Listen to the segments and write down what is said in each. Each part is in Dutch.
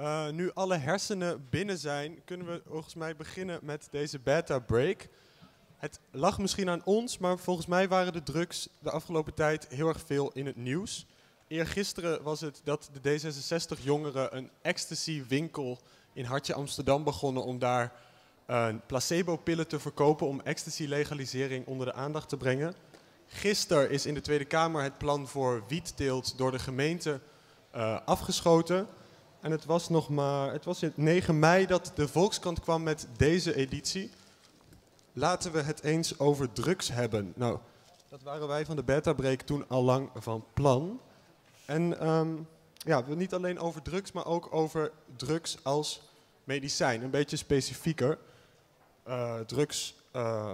Uh, nu alle hersenen binnen zijn, kunnen we volgens mij beginnen met deze beta break. Het lag misschien aan ons, maar volgens mij waren de drugs de afgelopen tijd heel erg veel in het nieuws. Eergisteren was het dat de D66-jongeren een ecstasy-winkel in Hartje Amsterdam begonnen om daar uh, placebo-pillen te verkopen om ecstasy-legalisering onder de aandacht te brengen. Gisteren is in de Tweede Kamer het plan voor wietteelt door de gemeente uh, afgeschoten. En het was nog maar, het was 9 mei dat de Volkskrant kwam met deze editie. Laten we het eens over drugs hebben. Nou, dat waren wij van de Beta Break toen al lang van plan. En um, ja, niet alleen over drugs, maar ook over drugs als medicijn. Een beetje specifieker. Uh, drugs, uh,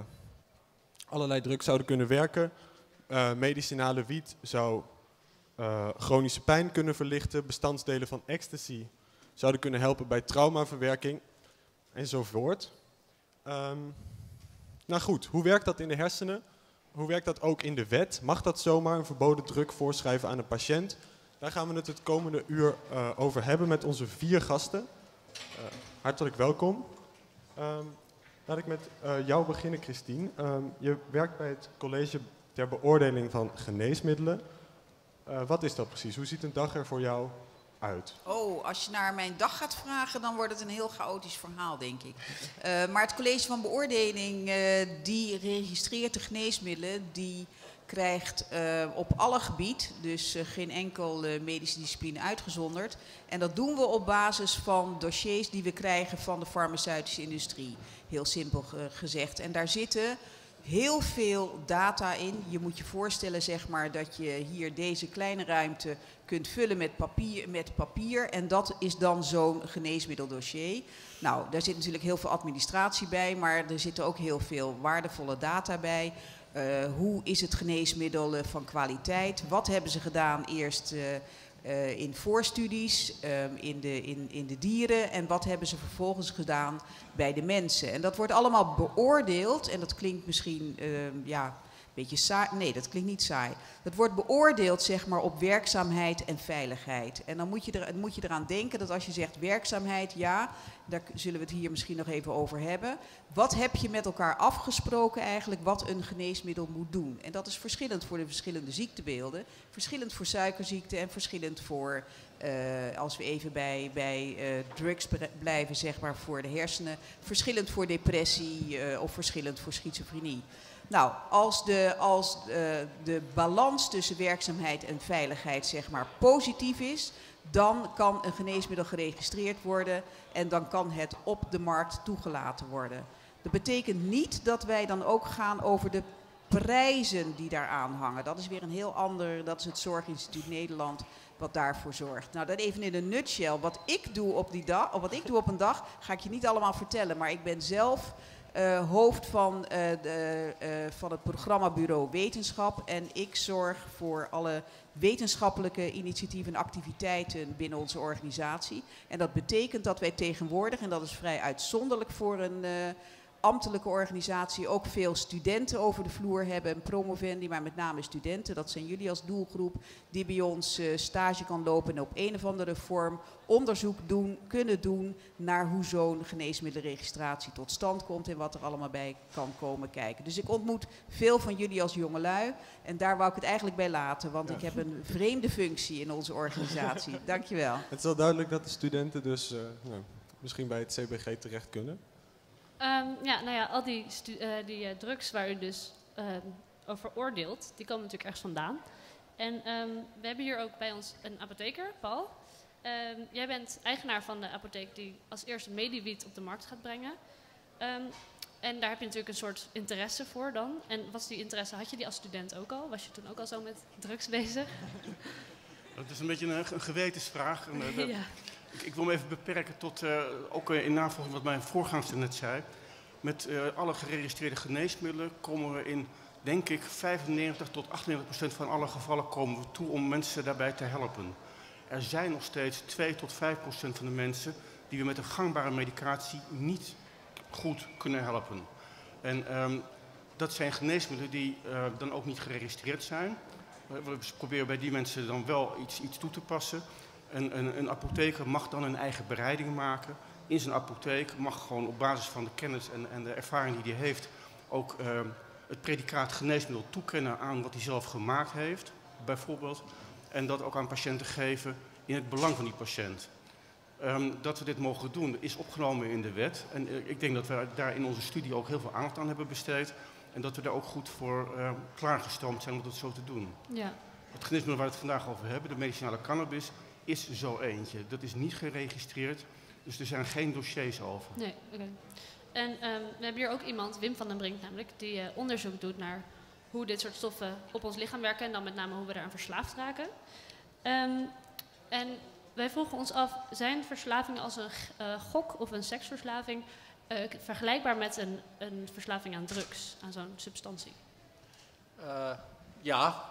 allerlei drugs zouden kunnen werken. Uh, medicinale wiet zou uh, chronische pijn kunnen verlichten. Bestandsdelen van ecstasy zouden kunnen helpen bij traumaverwerking enzovoort. Um, nou goed, hoe werkt dat in de hersenen? Hoe werkt dat ook in de wet? Mag dat zomaar een verboden druk voorschrijven aan een patiënt? Daar gaan we het het komende uur uh, over hebben met onze vier gasten. Uh, hartelijk welkom. Um, laat ik met jou beginnen, Christine. Um, je werkt bij het College ter Beoordeling van Geneesmiddelen. Uh, wat is dat precies? Hoe ziet een dag er voor jou uit? Oh, als je naar mijn dag gaat vragen, dan wordt het een heel chaotisch verhaal, denk ik. Uh, maar het college van beoordeling, uh, die registreert de geneesmiddelen, die krijgt op alle gebied, dus geen enkel medische discipline uitgezonderd. En dat doen we op basis van dossiers die we krijgen van de farmaceutische industrie. Heel simpel gezegd. En daar zitten heel veel data in. Je moet je voorstellen zeg maar, dat je hier deze kleine ruimte kunt vullen met papier, met papier. En dat is dan zo'n geneesmiddeldossier. Nou, daar zit natuurlijk heel veel administratie bij, maar er zitten ook heel veel waardevolle data bij. Uh, hoe is het geneesmiddel uh, van kwaliteit? Wat hebben ze gedaan eerst uh, uh, in voorstudies, um, in, de, in, in de dieren en wat hebben ze vervolgens gedaan bij de mensen. En dat wordt allemaal beoordeeld en dat klinkt misschien uh, ja, beetje saai. Nee, dat klinkt niet saai. Dat wordt beoordeeld zeg maar, op werkzaamheid en veiligheid. En dan moet je, er, moet je eraan denken dat als je zegt werkzaamheid, ja, daar zullen we het hier misschien nog even over hebben. Wat heb je met elkaar afgesproken eigenlijk wat een geneesmiddel moet doen? En dat is verschillend voor de verschillende ziektebeelden. Verschillend voor suikerziekte en verschillend voor, uh, als we even bij, bij uh, drugs blijven, zeg maar voor de hersenen. Verschillend voor depressie uh, of verschillend voor schizofrenie. Nou, als de, als de, de balans tussen werkzaamheid en veiligheid zeg maar positief is, dan kan een geneesmiddel geregistreerd worden en dan kan het op de markt toegelaten worden. Dat betekent niet dat wij dan ook gaan over de prijzen die daaraan hangen. Dat is weer een heel ander, dat is het Zorginstituut Nederland wat daarvoor zorgt. Nou, dat even in een nutshell. Wat ik doe op die dag, of wat ik doe op een dag, ga ik je niet allemaal vertellen, maar ik ben zelf uh, hoofd van, uh, de, uh, van het programmabureau Wetenschap. En ik zorg voor alle wetenschappelijke initiatieven en activiteiten binnen onze organisatie. En dat betekent dat wij tegenwoordig, en dat is vrij uitzonderlijk voor een ambtelijke organisatie ook veel studenten over de vloer hebben. En promovendi, maar met name studenten. Dat zijn jullie als doelgroep die bij ons uh, stage kan lopen en op een of andere vorm onderzoek doen, kunnen doen naar hoe zo'n geneesmiddelregistratie tot stand komt en wat er allemaal bij kan komen kijken. Dus ik ontmoet veel van jullie als jongelui en daar wou ik het eigenlijk bij laten, want ja. ik heb een vreemde functie in onze organisatie. Dankjewel. Het is wel duidelijk dat de studenten dus uh, nou, misschien bij het CBG terecht kunnen. Um, ja, nou ja, al die, uh, die uh, drugs waar u dus uh, over oordeelt, die komen natuurlijk ergens vandaan. En um, we hebben hier ook bij ons een apotheker, Paul. Jij bent eigenaar van de apotheek die als eerste Mediwiet op de markt gaat brengen. en daar heb je natuurlijk een soort interesse voor dan. En was die interesse, had je die als student ook al? Was je toen ook al zo met drugs bezig? Dat is een beetje een, een gewetensvraag. En, uh, ja. Ik, wil me even beperken tot, uh, ook in navolging wat mijn voorgangster net zei. Met uh, alle geregistreerde geneesmiddelen komen we in, denk ik, 95 tot 98 procent van alle gevallen komen we toe om mensen daarbij te helpen. Er zijn nog steeds 2 tot 5 procent van de mensen die we met een gangbare medicatie niet goed kunnen helpen. En um, dat zijn geneesmiddelen die dan ook niet geregistreerd zijn. We proberen bij die mensen dan wel iets, iets toe te passen. Een, een, een apotheker mag dan een eigen bereiding maken in zijn apotheek. Mag gewoon op basis van de kennis en, en de ervaring die hij heeft ook ehm, het predicaat geneesmiddel toekennen aan wat hij zelf gemaakt heeft, bijvoorbeeld. En dat ook aan patiënten geven in het belang van die patiënt. Ehm, dat we dit mogen doen is opgenomen in de wet. En eh, ik denk dat we daar in onze studie ook heel veel aandacht aan hebben besteed. En dat we daar ook goed voor uh, klaargestoomd zijn om dat zo te doen. Ja. Het geneesmiddel waar we het vandaag over hebben, de medicinale cannabis, is zo eentje. Dat is niet geregistreerd, dus er zijn geen dossiers over. Nee, oké. En um, we hebben hier ook iemand, Wim van den Brink namelijk, die uh, onderzoek doet naar hoe dit soort stoffen op ons lichaam werken en dan met name hoe we eraan verslaafd raken. Um, en wij vroegen ons af, zijn verslavingen als een uh, gok of een seksverslaving uh, vergelijkbaar met een, een, verslaving aan drugs, aan zo'n substantie? ja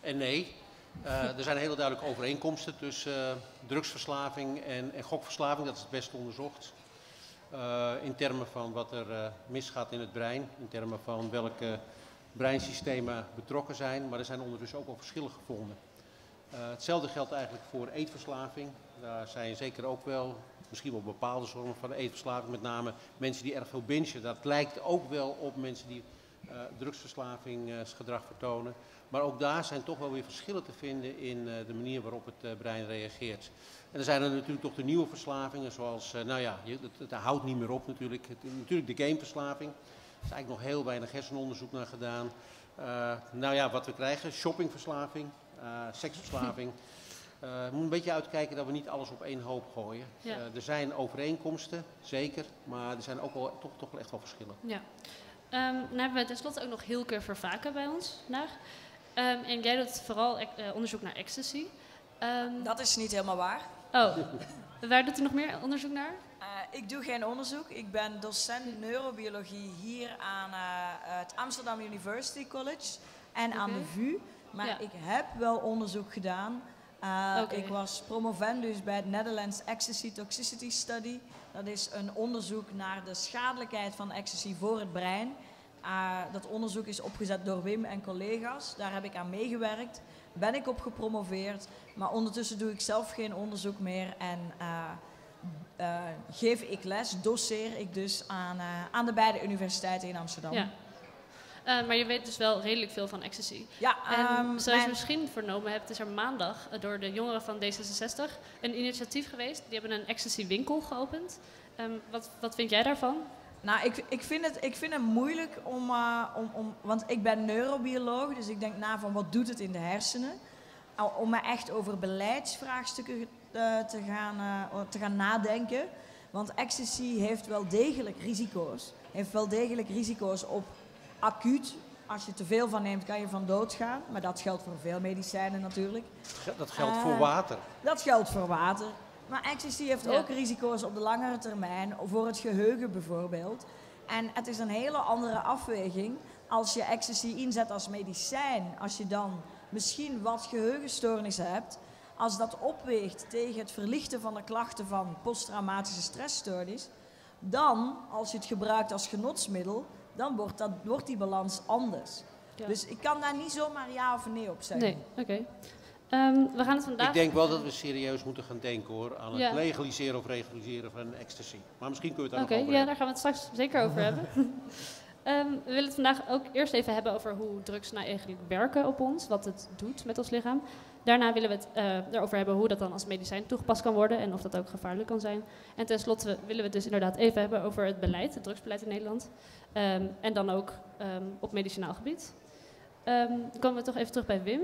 en nee. Er zijn hele duidelijke overeenkomsten tussen drugsverslaving en, en gokverslaving, dat is het best onderzocht. Uh, in termen van wat er misgaat in het brein, in termen van welke breinsystemen betrokken zijn, maar er zijn ondertussen ook al verschillen gevonden. Hetzelfde geldt eigenlijk voor eetverslaving. Daar zijn zeker ook wel, misschien wel bepaalde vormen van eetverslaving, met name mensen die erg veel bingen. Dat lijkt ook wel op mensen die drugsverslavingsgedrag vertonen. Maar ook daar zijn toch wel weer verschillen te vinden in de manier waarop het brein reageert. En dan zijn er natuurlijk toch de nieuwe verslavingen, zoals, uh, nou ja, het, het, houdt niet meer op natuurlijk. Het, natuurlijk de gameverslaving. Er is eigenlijk nog heel weinig hersenonderzoek naar gedaan. Uh, nou ja, wat we krijgen, shoppingverslaving, uh, seksverslaving. we moeten een beetje uitkijken dat we niet alles op één hoop gooien. Ja. er zijn overeenkomsten, zeker, maar er zijn ook wel, toch, toch wel echt wel verschillen. Ja. Um, nou hebben we tenslotte ook nog heel keer vervaken bij ons vandaag. Um, en jij doet vooral onderzoek naar ecstasy. Um, dat is niet helemaal waar. Oh, waar doet u nog meer onderzoek naar? Uh, ik doe geen onderzoek. Ik ben docent neurobiologie hier aan uh, het Amsterdam University College en okay. aan de VU. Maar ja. ik heb wel onderzoek gedaan. Okay. Ik was promovendus bij het Netherlands Ecstasy Toxicity Study. Dat is een onderzoek naar de schadelijkheid van ecstasy voor het brein. dat onderzoek is opgezet door Wim en collega's. Daar heb ik aan meegewerkt ben ik op gepromoveerd. Maar ondertussen doe ik zelf geen onderzoek meer en uh, uh, geef ik les, doseer ik dus aan, uh, aan de beide universiteiten in Amsterdam. Ja. Maar je weet dus wel redelijk veel van ecstasy. Ja, en um, zoals je misschien vernomen hebt, is er maandag door de jongeren van D66 een initiatief geweest. Die hebben een ecstasy winkel geopend. Um, wat, wat vind jij daarvan? Nou, ik, ik, vind het, ik vind het moeilijk om, uh, om, om... Want ik ben neurobioloog, dus ik denk na van wat doet het in de hersenen. Om me echt over beleidsvraagstukken uh, te, gaan, uh, te gaan nadenken. Want ecstasy heeft wel degelijk risico's. Heeft wel degelijk risico's op acuut. Als je te veel van neemt, kan je van dood gaan. Maar dat geldt voor veel medicijnen natuurlijk. Dat geldt voor water. Dat geldt voor water. Maar ecstasy heeft ook risico's op de langere termijn, voor het geheugen bijvoorbeeld. En het is een hele andere afweging als je ecstasy inzet als medicijn. Als je dan misschien wat geheugenstoornissen hebt, als dat opweegt tegen het verlichten van de klachten van posttraumatische stressstoornis, dan, als je het gebruikt als genotsmiddel, dan wordt, dat, wordt die balans anders. Dus ik kan daar niet zomaar ja of nee op zeggen. Nee, oké. Um, we gaan het vandaag... Ik denk wel dat we serieus moeten gaan denken hoor, aan het legaliseren of reguleren van ecstasy. Maar misschien kun je het daar okay, nog over ja, daar gaan we het straks zeker over hebben. Um, we willen het vandaag ook eerst even hebben over hoe drugs nou eigenlijk werken op ons, wat het doet met ons lichaam. Daarna willen we het uh, erover hebben hoe dat dan als medicijn toegepast kan worden en of dat ook gevaarlijk kan zijn. En tenslotte willen we het dus inderdaad even hebben over het beleid, het drugsbeleid in Nederland. Um, en dan ook um, op medicinaal gebied. dan komen we toch even terug bij Wim.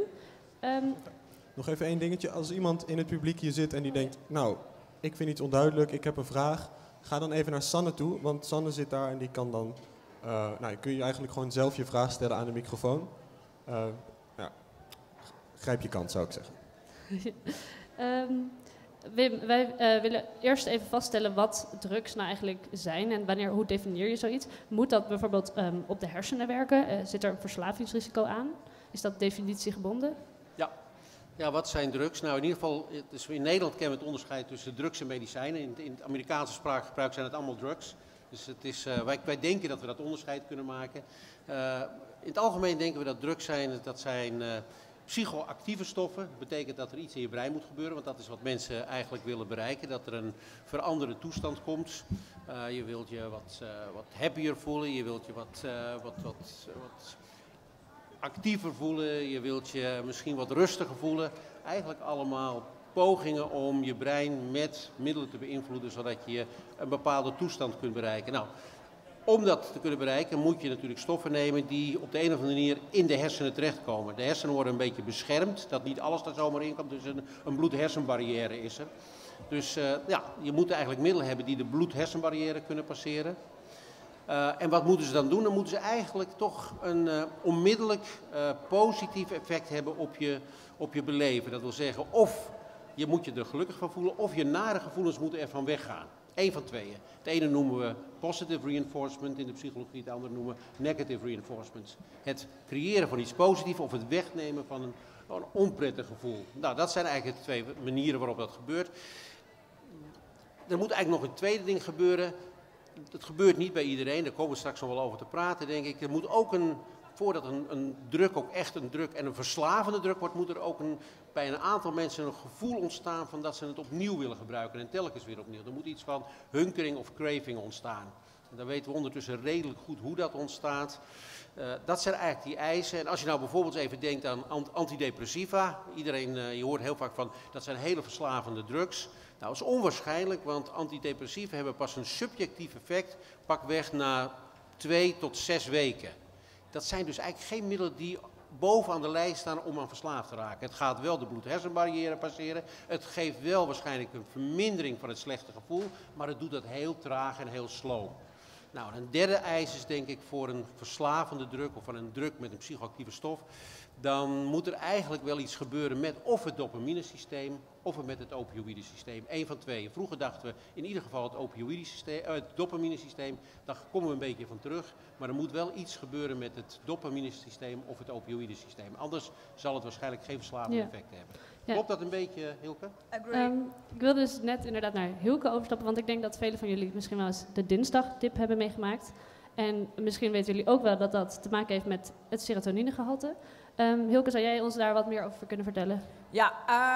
Nog even één dingetje. Als iemand in het publiek hier zit en die denkt, nou, ik vind iets onduidelijk, ik heb een vraag. Ga dan even naar Sanne toe, want Sanne zit daar en die kan dan... Uh, nou, kun je eigenlijk gewoon zelf je vraag stellen aan de microfoon. Uh, ja, grijp je kans, zou ik zeggen. Wim, wij uh, willen eerst even vaststellen wat drugs nou eigenlijk zijn en wanneer, hoe definieer je zoiets. Moet dat bijvoorbeeld um, op de hersenen werken? zit er een verslavingsrisico aan? Is dat definitiegebonden? Ja, ja, wat zijn drugs? Nou, in ieder geval, dus in Nederland kennen we het onderscheid tussen drugs en medicijnen. In, in het Amerikaanse spraakgebruik zijn het allemaal drugs. Dus het is, wij, wij, denken dat we dat onderscheid kunnen maken. In het algemeen denken we dat drugs zijn, dat zijn psychoactieve stoffen. Betekent dat er iets in je brein moet gebeuren, want dat is wat mensen eigenlijk willen bereiken. Dat er een veranderde toestand komt. Uh, je wilt je wat, uh, wat happier voelen, je wilt je wat, uh, wat, wat, wat actiever voelen, je wilt je misschien wat rustiger voelen. Eigenlijk allemaal pogingen om je brein met middelen te beïnvloeden, zodat je een bepaalde toestand kunt bereiken. Nou, om dat te kunnen bereiken moet je natuurlijk stoffen nemen die op de een of andere manier in de hersenen terechtkomen. De hersenen worden een beetje beschermd, dat niet alles daar zomaar in komt, dus een, een bloed-hersenbarrière is er. Dus uh, ja, je moet eigenlijk middelen hebben die de bloed-hersenbarrière kunnen passeren. Uh, en wat moeten ze dan doen? Dan moeten ze eigenlijk toch een uh, onmiddellijk positief effect hebben op je, op je beleven. Dat wil zeggen, of je moet je er gelukkig van voelen, of je nare gevoelens moeten ervan weggaan. Eén van tweeën. Het ene noemen we positive reinforcement in de psychologie, het andere noemen negative reinforcement. Het creëren van iets positiefs of het wegnemen van een, een onprettig gevoel. Nou, dat zijn eigenlijk de twee manieren waarop dat gebeurt. Er moet eigenlijk nog een tweede ding gebeuren. Dat gebeurt niet bij iedereen, daar komen we straks nog wel over te praten, denk ik. Er moet ook een, voordat een, een, druk ook echt een druk en een verslavende druk wordt, moet er ook een, bij een aantal mensen een gevoel ontstaan van dat ze het opnieuw willen gebruiken en telkens weer opnieuw. Er moet iets van hunkering of craving ontstaan. En dan weten we ondertussen redelijk goed hoe dat ontstaat. Uh, dat zijn eigenlijk die eisen. En als je nou bijvoorbeeld even denkt aan antidepressiva. Iedereen, uh, je hoort heel vaak van, dat zijn hele verslavende drugs. Nou, dat is onwaarschijnlijk, want antidepressiva hebben pas een subjectief effect, pakweg na twee tot zes weken. Dat zijn dus eigenlijk geen middelen die bovenaan de lijst staan om aan verslaafd te raken. Het gaat wel de bloed-hersenbarrière passeren. Het geeft wel waarschijnlijk een vermindering van het slechte gevoel, maar het doet dat heel traag en heel slow. Nou, een derde eis is denk ik voor een verslavende druk of van een druk met een psychoactieve stof. Dan moet er eigenlijk wel iets gebeuren met of het dopaminesysteem of met het opioïdesysteem. Eén van twee. Vroeger dachten we in ieder geval het opioïdesysteem, uh, het dopaminesysteem, daar komen we een beetje van terug. Maar er moet wel iets gebeuren met het dopaminesysteem of het opioïdesysteem. Anders zal het waarschijnlijk geen verslavend ja. effect hebben. Ja. Klopt dat een beetje, Hilke? Um, ik wil dus net inderdaad naar Hilke overstappen, want ik denk dat velen van jullie misschien wel eens de dinsdagdip hebben meegemaakt. En misschien weten jullie ook wel dat dat te maken heeft met het serotoninegehalte. Um, Hilke, zou jij ons daar wat meer over kunnen vertellen? Ja,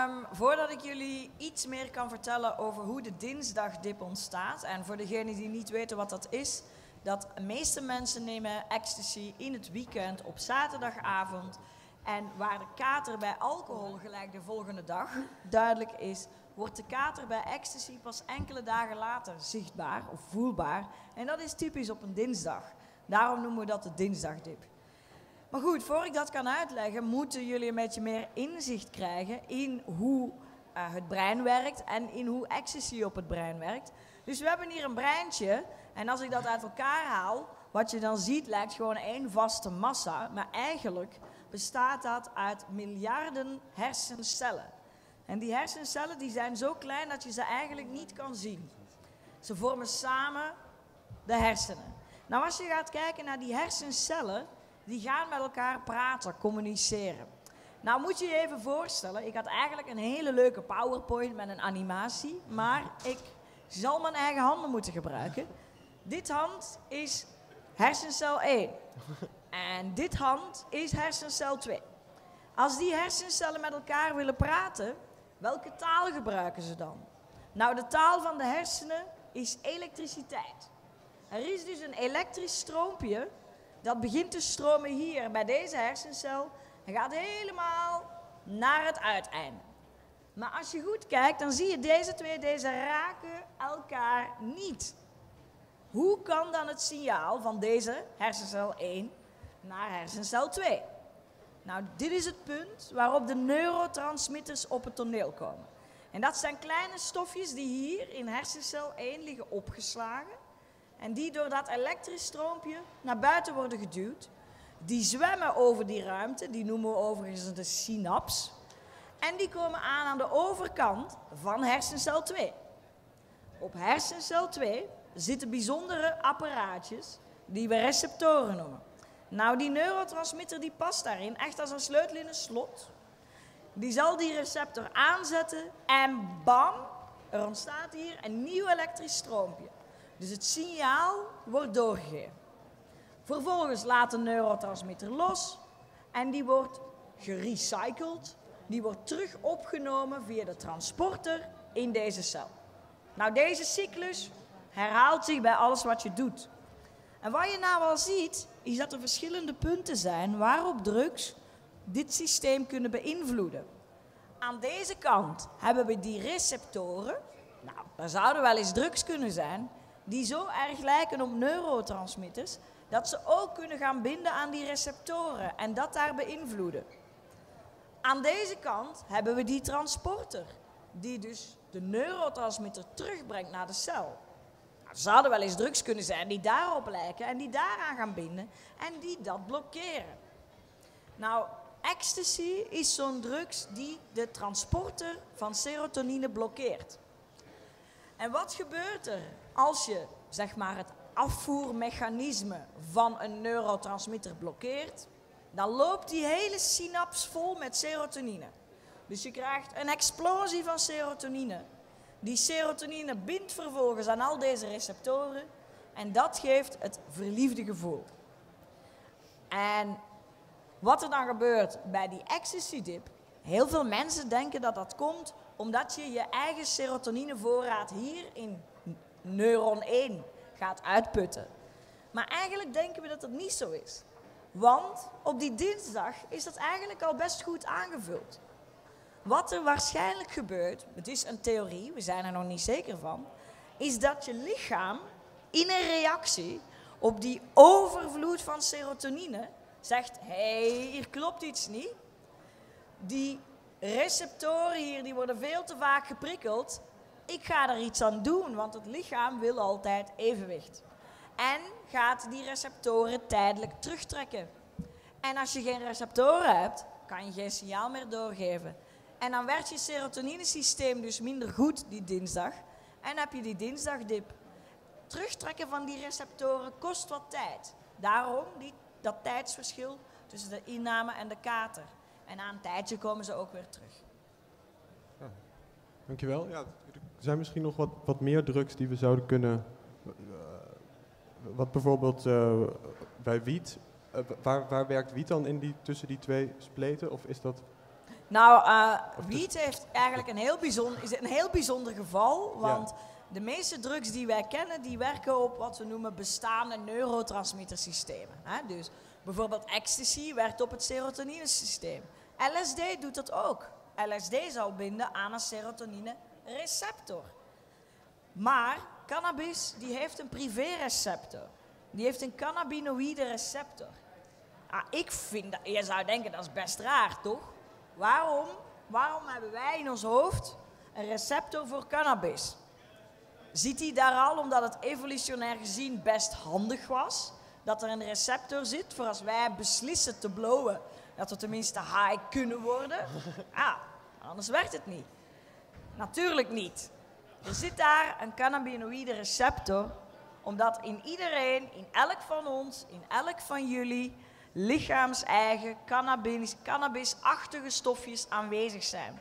um, voordat ik jullie iets meer kan vertellen over hoe de dinsdagdip ontstaat. En voor degenen die niet weten wat dat is. Dat de meeste mensen nemen ecstasy in het weekend op zaterdagavond. En waar de kater bij alcohol gelijk de volgende dag duidelijk is, wordt de kater bij ecstasy pas enkele dagen later zichtbaar of voelbaar. En dat is typisch op een dinsdag. Daarom noemen we dat de dinsdagdip. Maar goed, voor ik dat kan uitleggen, moeten jullie een beetje meer inzicht krijgen in hoe uh, het brein werkt en in hoe ecstasy op het brein werkt. Dus we hebben hier een breintje en als ik dat uit elkaar haal, wat je dan ziet lijkt gewoon één vaste massa, maar eigenlijk bestaat dat uit miljarden hersencellen. En die hersencellen die zijn zo klein dat je ze eigenlijk niet kan zien. Ze vormen samen de hersenen. Nou, als je gaat kijken naar die hersencellen, die gaan met elkaar praten, communiceren. Nou moet je je even voorstellen, ik had eigenlijk een hele leuke PowerPoint met een animatie, maar ik zal mijn eigen handen moeten gebruiken. Dit hand is hersencel 1 en dit hand is hersencel 2. Als die hersencellen met elkaar willen praten, welke taal gebruiken ze dan? Nou, de taal van de hersenen is elektriciteit. Er is dus een elektrisch stroompje dat begint te stromen hier bij deze hersencel en gaat helemaal naar het uiteinde. Maar als je goed kijkt, dan zie je deze twee, deze raken elkaar niet. Hoe kan dan het signaal van deze hersencel 1 naar hersencel 2? Nou, dit is het punt waarop de neurotransmitters op het toneel komen. En dat zijn kleine stofjes die hier in hersencel 1 liggen opgeslagen. En die door dat elektrisch stroompje naar buiten worden geduwd. Die zwemmen over die ruimte, die noemen we overigens de synaps. En die komen aan aan de overkant van hersencel 2. Op hersencel 2 zitten bijzondere apparaatjes die we receptoren noemen. Nou, die neurotransmitter die past daarin, echt als een sleutel in een slot. Die zal die receptor aanzetten en bam, er ontstaat hier een nieuw elektrisch stroompje. Dus het signaal wordt doorgegeven. Vervolgens laat de neurotransmitter los en die wordt gerecycled, die wordt terug opgenomen via de transporter in deze cel. Nou, deze cyclus herhaalt zich bij alles wat je doet. En wat je nou al ziet, is dat er verschillende punten zijn waarop drugs dit systeem kunnen beïnvloeden. Aan deze kant hebben we die receptoren. Nou, daar zouden wel eens drugs kunnen zijn die zo erg lijken op neurotransmitters dat ze ook kunnen gaan binden aan die receptoren en dat daar beïnvloeden. Aan deze kant hebben we die transporter, die dus de neurotransmitter terugbrengt naar de cel. Nou, er zouden wel eens drugs kunnen zijn die daarop lijken en die daaraan gaan binden en die dat blokkeren. Nou, ecstasy is zo'n drugs die de transporter van serotonine blokkeert. En wat gebeurt er als je zeg maar, het afvoermechanisme van een neurotransmitter blokkeert? Dan loopt die hele synaps vol met serotonine. Dus je krijgt een explosie van serotonine. Die serotonine bindt vervolgens aan al deze receptoren en dat geeft het verliefde gevoel. En wat er dan gebeurt bij die ecstasy dip, heel veel mensen denken dat dat komt omdat je je eigen serotoninevoorraad hier in neuron 1 gaat uitputten. Maar eigenlijk denken we dat dat niet zo is. Want op die dinsdag is dat eigenlijk al best goed aangevuld. Wat er waarschijnlijk gebeurt, het is een theorie, we zijn er nog niet zeker van, is dat je lichaam in een reactie op die overvloed van serotonine zegt: hé, hey, hier klopt iets niet. Die receptoren hier die worden veel te vaak geprikkeld. Ik ga er iets aan doen, want het lichaam wil altijd evenwicht. En gaat die receptoren tijdelijk terugtrekken. En als je geen receptoren hebt, kan je geen signaal meer doorgeven. En dan werkt je serotoninesysteem dus minder goed die dinsdag. En heb je die dinsdagdip. Terugtrekken van die receptoren kost wat tijd. Daarom die, dat tijdsverschil tussen de inname en de kater. En na een tijdje komen ze ook weer terug. Dankjewel. Ja, er zijn misschien nog wat, wat meer drugs die we zouden kunnen... Uh, wat bijvoorbeeld uh, bij wiet... Uh, waar, waar werkt wiet dan in die, tussen die twee spleten? Of is dat... Nou, wiet heeft eigenlijk een heel bijzonder, is een heel bijzonder geval. Want ja. de meeste drugs die wij kennen, die werken op wat we noemen bestaande neurotransmittersystemen. Hè? Dus bijvoorbeeld ecstasy werkt op het serotoninesysteem. LSD doet dat ook. LSD zal binden aan een serotonine receptor. Maar cannabis die heeft een privé-receptor. Die heeft een cannabinoïde receptor. Ah, ik vind dat, je zou denken dat is best raar, toch? Waarom, waarom hebben wij in ons hoofd een receptor voor cannabis? Ziet hij daar al omdat het evolutionair gezien best handig was? Dat er een receptor zit voor als wij beslissen te blowen, dat we tenminste high kunnen worden? Ah, anders werkt het niet. Natuurlijk niet. Er zit daar een cannabinoïde receptor, omdat in iedereen, in elk van ons, in elk van jullie, lichaams-eigen cannabis, cannabisachtige stofjes aanwezig zijn.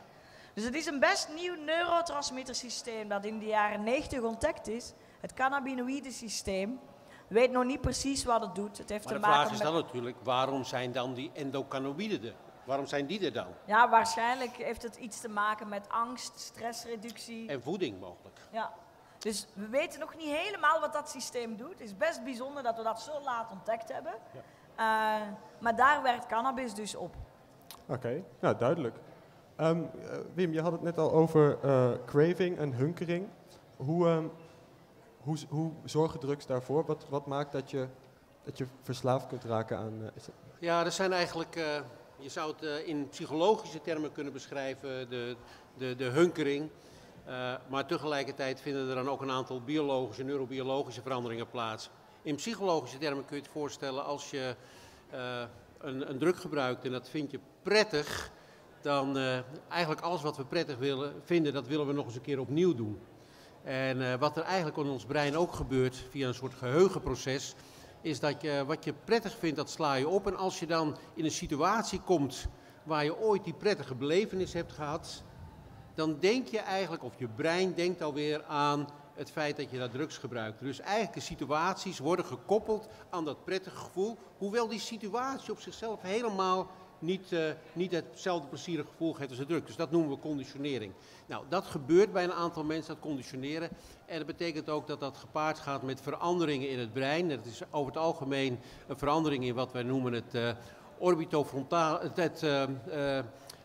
Dus het is een best nieuw neurotransmittersysteem dat in de jaren 90 ontdekt is. Het cannabinoïde systeem. Weet nog niet precies wat het doet. Het heeft maar te de maken vraag is dan natuurlijk, waarom zijn dan die endocannabinoïden er? Waarom zijn die er dan? Ja, waarschijnlijk heeft het iets te maken met angst, stressreductie. En voeding mogelijk. Ja. Dus we weten nog niet helemaal wat dat systeem doet. Het is best bijzonder dat we dat zo laat ontdekt hebben. Ja. Uh, maar daar werkt cannabis dus op. Oké, okay. nou duidelijk. Um, uh, Wim, je had het net al over uh, craving en hunkering. Hoe, um, hoe, hoe zorgen drugs daarvoor? Wat, wat maakt dat je, dat je verslaafd kunt raken aan... Ja, er zijn eigenlijk... je zou het in psychologische termen kunnen beschrijven, de, de, de hunkering. maar tegelijkertijd vinden er dan ook een aantal biologische, neurobiologische veranderingen plaats. In psychologische termen kun je het voorstellen als je een, een druk gebruikt en dat vind je prettig, dan eigenlijk alles wat we prettig willen, vinden, dat willen we nog eens een keer opnieuw doen. En uh, wat er eigenlijk in ons brein ook gebeurt via een soort geheugenproces, is dat je wat je prettig vindt, dat sla je op. En als je dan in een situatie komt waar je ooit die prettige belevenis hebt gehad, dan denk je eigenlijk, of je brein denkt alweer aan het feit dat je daar drugs gebruikt. Dus eigenlijk de situaties worden gekoppeld aan dat prettige gevoel, hoewel die situatie op zichzelf helemaal niet, uh, niet hetzelfde plezierige gevoel geeft als de druk. Dus dat noemen we conditionering. Nou, dat gebeurt bij een aantal mensen, dat conditioneren. En dat betekent ook dat dat gepaard gaat met veranderingen in het brein. Dat is over het algemeen een verandering in wat wij noemen het uh, het, het,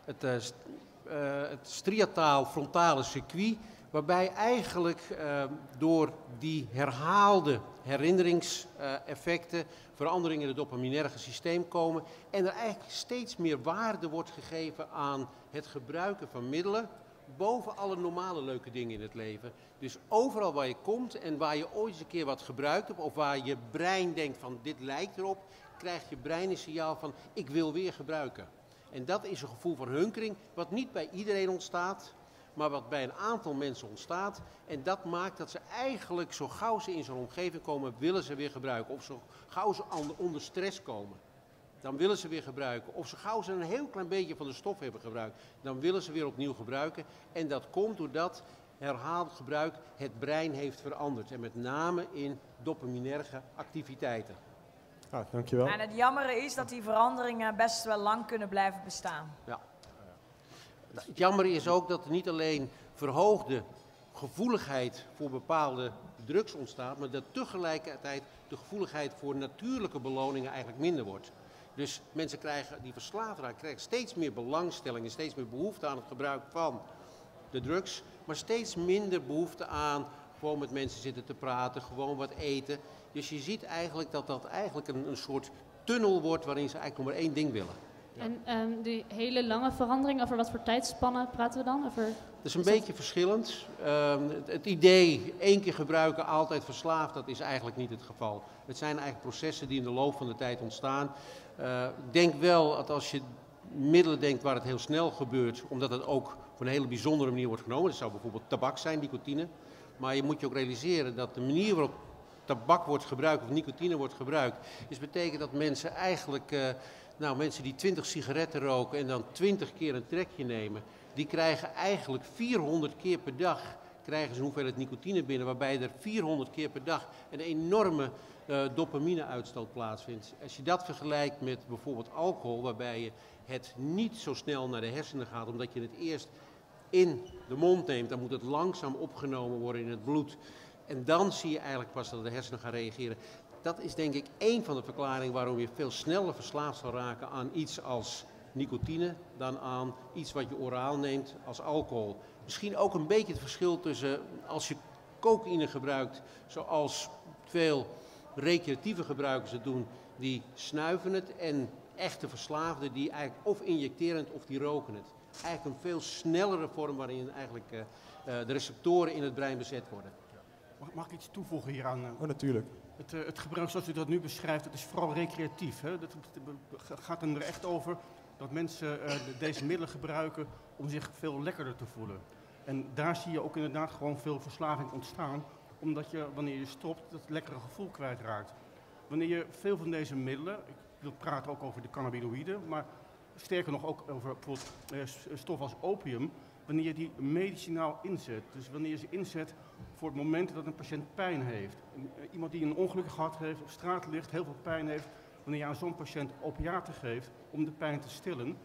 het, het striataal frontale circuit. Waarbij eigenlijk door die herhaalde herinneringseffecten veranderingen in het dopaminerge systeem komen en er eigenlijk steeds meer waarde wordt gegeven aan het gebruiken van middelen boven alle normale leuke dingen in het leven. Dus overal waar je komt en waar je ooit eens een keer wat gebruikt hebt of waar je brein denkt van dit lijkt erop, krijgt je brein een signaal van ik wil weer gebruiken. En dat is een gevoel van hunkering wat niet bij iedereen ontstaat, maar wat bij een aantal mensen ontstaat. En dat maakt dat ze eigenlijk zo gauw ze in zo'n omgeving komen, willen ze weer gebruiken. Of zo gauw ze onder stress komen, dan willen ze weer gebruiken. Of zo gauw ze een heel klein beetje van de stof hebben gebruikt, dan willen ze weer opnieuw gebruiken. En dat komt doordat herhaald gebruik het brein heeft veranderd. En met name in dopaminerge activiteiten. Ah, dankjewel. En het jammer is dat die veranderingen best wel lang kunnen blijven bestaan. Ja. Het jammer is ook dat er niet alleen verhoogde gevoeligheid voor bepaalde drugs ontstaat, maar dat tegelijkertijd de gevoeligheid voor natuurlijke beloningen eigenlijk minder wordt. Dus mensen krijgen, die verslaafd raken, krijgen steeds meer belangstelling steeds meer behoefte aan het gebruik van de drugs, maar steeds minder behoefte aan gewoon met mensen zitten te praten, gewoon wat eten. Dus je ziet eigenlijk dat dat eigenlijk een, een soort tunnel wordt waarin ze eigenlijk nog maar één ding willen. En um, die hele lange verandering, over wat voor tijdspannen praten we dan? Over... Dat is een beetje verschillend. Um, het, het, idee één keer gebruiken, altijd verslaafd, dat is eigenlijk niet het geval. Het zijn eigenlijk processen die in de loop van de tijd ontstaan. Uh, ik denk wel dat als je middelen denkt waar het heel snel gebeurt, omdat het ook op een hele bijzondere manier wordt genomen. Dat zou bijvoorbeeld tabak zijn, nicotine. Maar je moet je ook realiseren dat de manier waarop tabak wordt gebruikt of nicotine wordt gebruikt, is betekent dat mensen eigenlijk... Uh, nou, mensen die 20 sigaretten roken en dan 20 keer een trekje nemen, die krijgen eigenlijk 400 keer per dag krijgen ze hoeveelheid nicotine binnen, waarbij er 400 keer per dag een enorme uh, dopamine-uitstoot plaatsvindt. Als je dat vergelijkt met bijvoorbeeld alcohol, waarbij je het niet zo snel naar de hersenen gaat, omdat je het eerst in de mond neemt, dan moet het langzaam opgenomen worden in het bloed. En dan zie je eigenlijk pas dat de hersenen gaan reageren dat is denk ik één van de verklaringen waarom je veel sneller verslaafd zal raken aan iets als nicotine dan aan iets wat je oraal neemt als alcohol. Misschien ook een beetje het verschil tussen als je cocaïne gebruikt, zoals veel recreatieve gebruikers het doen, die snuiven het en echte verslaafden die eigenlijk of injecteren het of die roken het. Eigenlijk een veel snellere vorm waarin eigenlijk uh, de receptoren in het brein bezet worden. Mag, mag ik iets toevoegen hieraan? Oh, natuurlijk. Het, uh, het, gebruik zoals u dat nu beschrijft, dat is vooral recreatief. Hè? Dat, gaat er echt over dat mensen uh, deze middelen gebruiken om zich veel lekkerder te voelen. En daar zie je ook inderdaad gewoon veel verslaving ontstaan, omdat je wanneer je stopt dat lekkere gevoel kwijtraakt. Wanneer je veel van deze middelen, ik wil praten ook over de cannabinoïden, maar sterker nog ook over bijvoorbeeld uh, stof als opium, wanneer je die medicinaal inzet. Dus wanneer je ze inzet voor het moment dat een patiënt pijn heeft. Eh, iemand die een ongeluk gehad heeft, op straat ligt, heel veel pijn heeft. Wanneer je aan zo'n patiënt opiaten geeft om de pijn te stillen,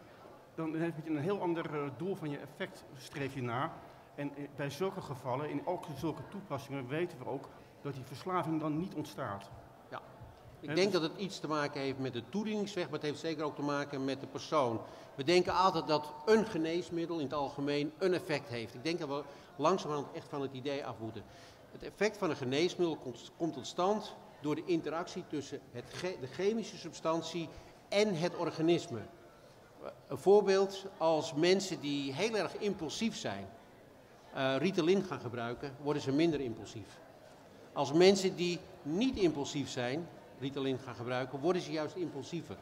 dan heeft je een heel ander eh, doel van je effect streef je na. En eh, bij zulke gevallen, in ook zulke toepassingen, weten we ook dat die verslaving dan niet ontstaat. Ik denk dat het iets te maken heeft met de toedieningsweg, maar het heeft zeker ook te maken met de persoon. We denken altijd dat een geneesmiddel in het algemeen een effect heeft. Ik denk dat we langzamerhand echt van het idee af moeten. Het effect van een geneesmiddel komt, komt tot stand door de interactie tussen het de chemische substantie en het organisme. Een voorbeeld, als mensen die heel erg impulsief zijn, uh, Ritalin gaan gebruiken, worden ze minder impulsief. Als mensen die niet impulsief zijn, Ritalin gaan gebruiken, worden ze juist impulsiever.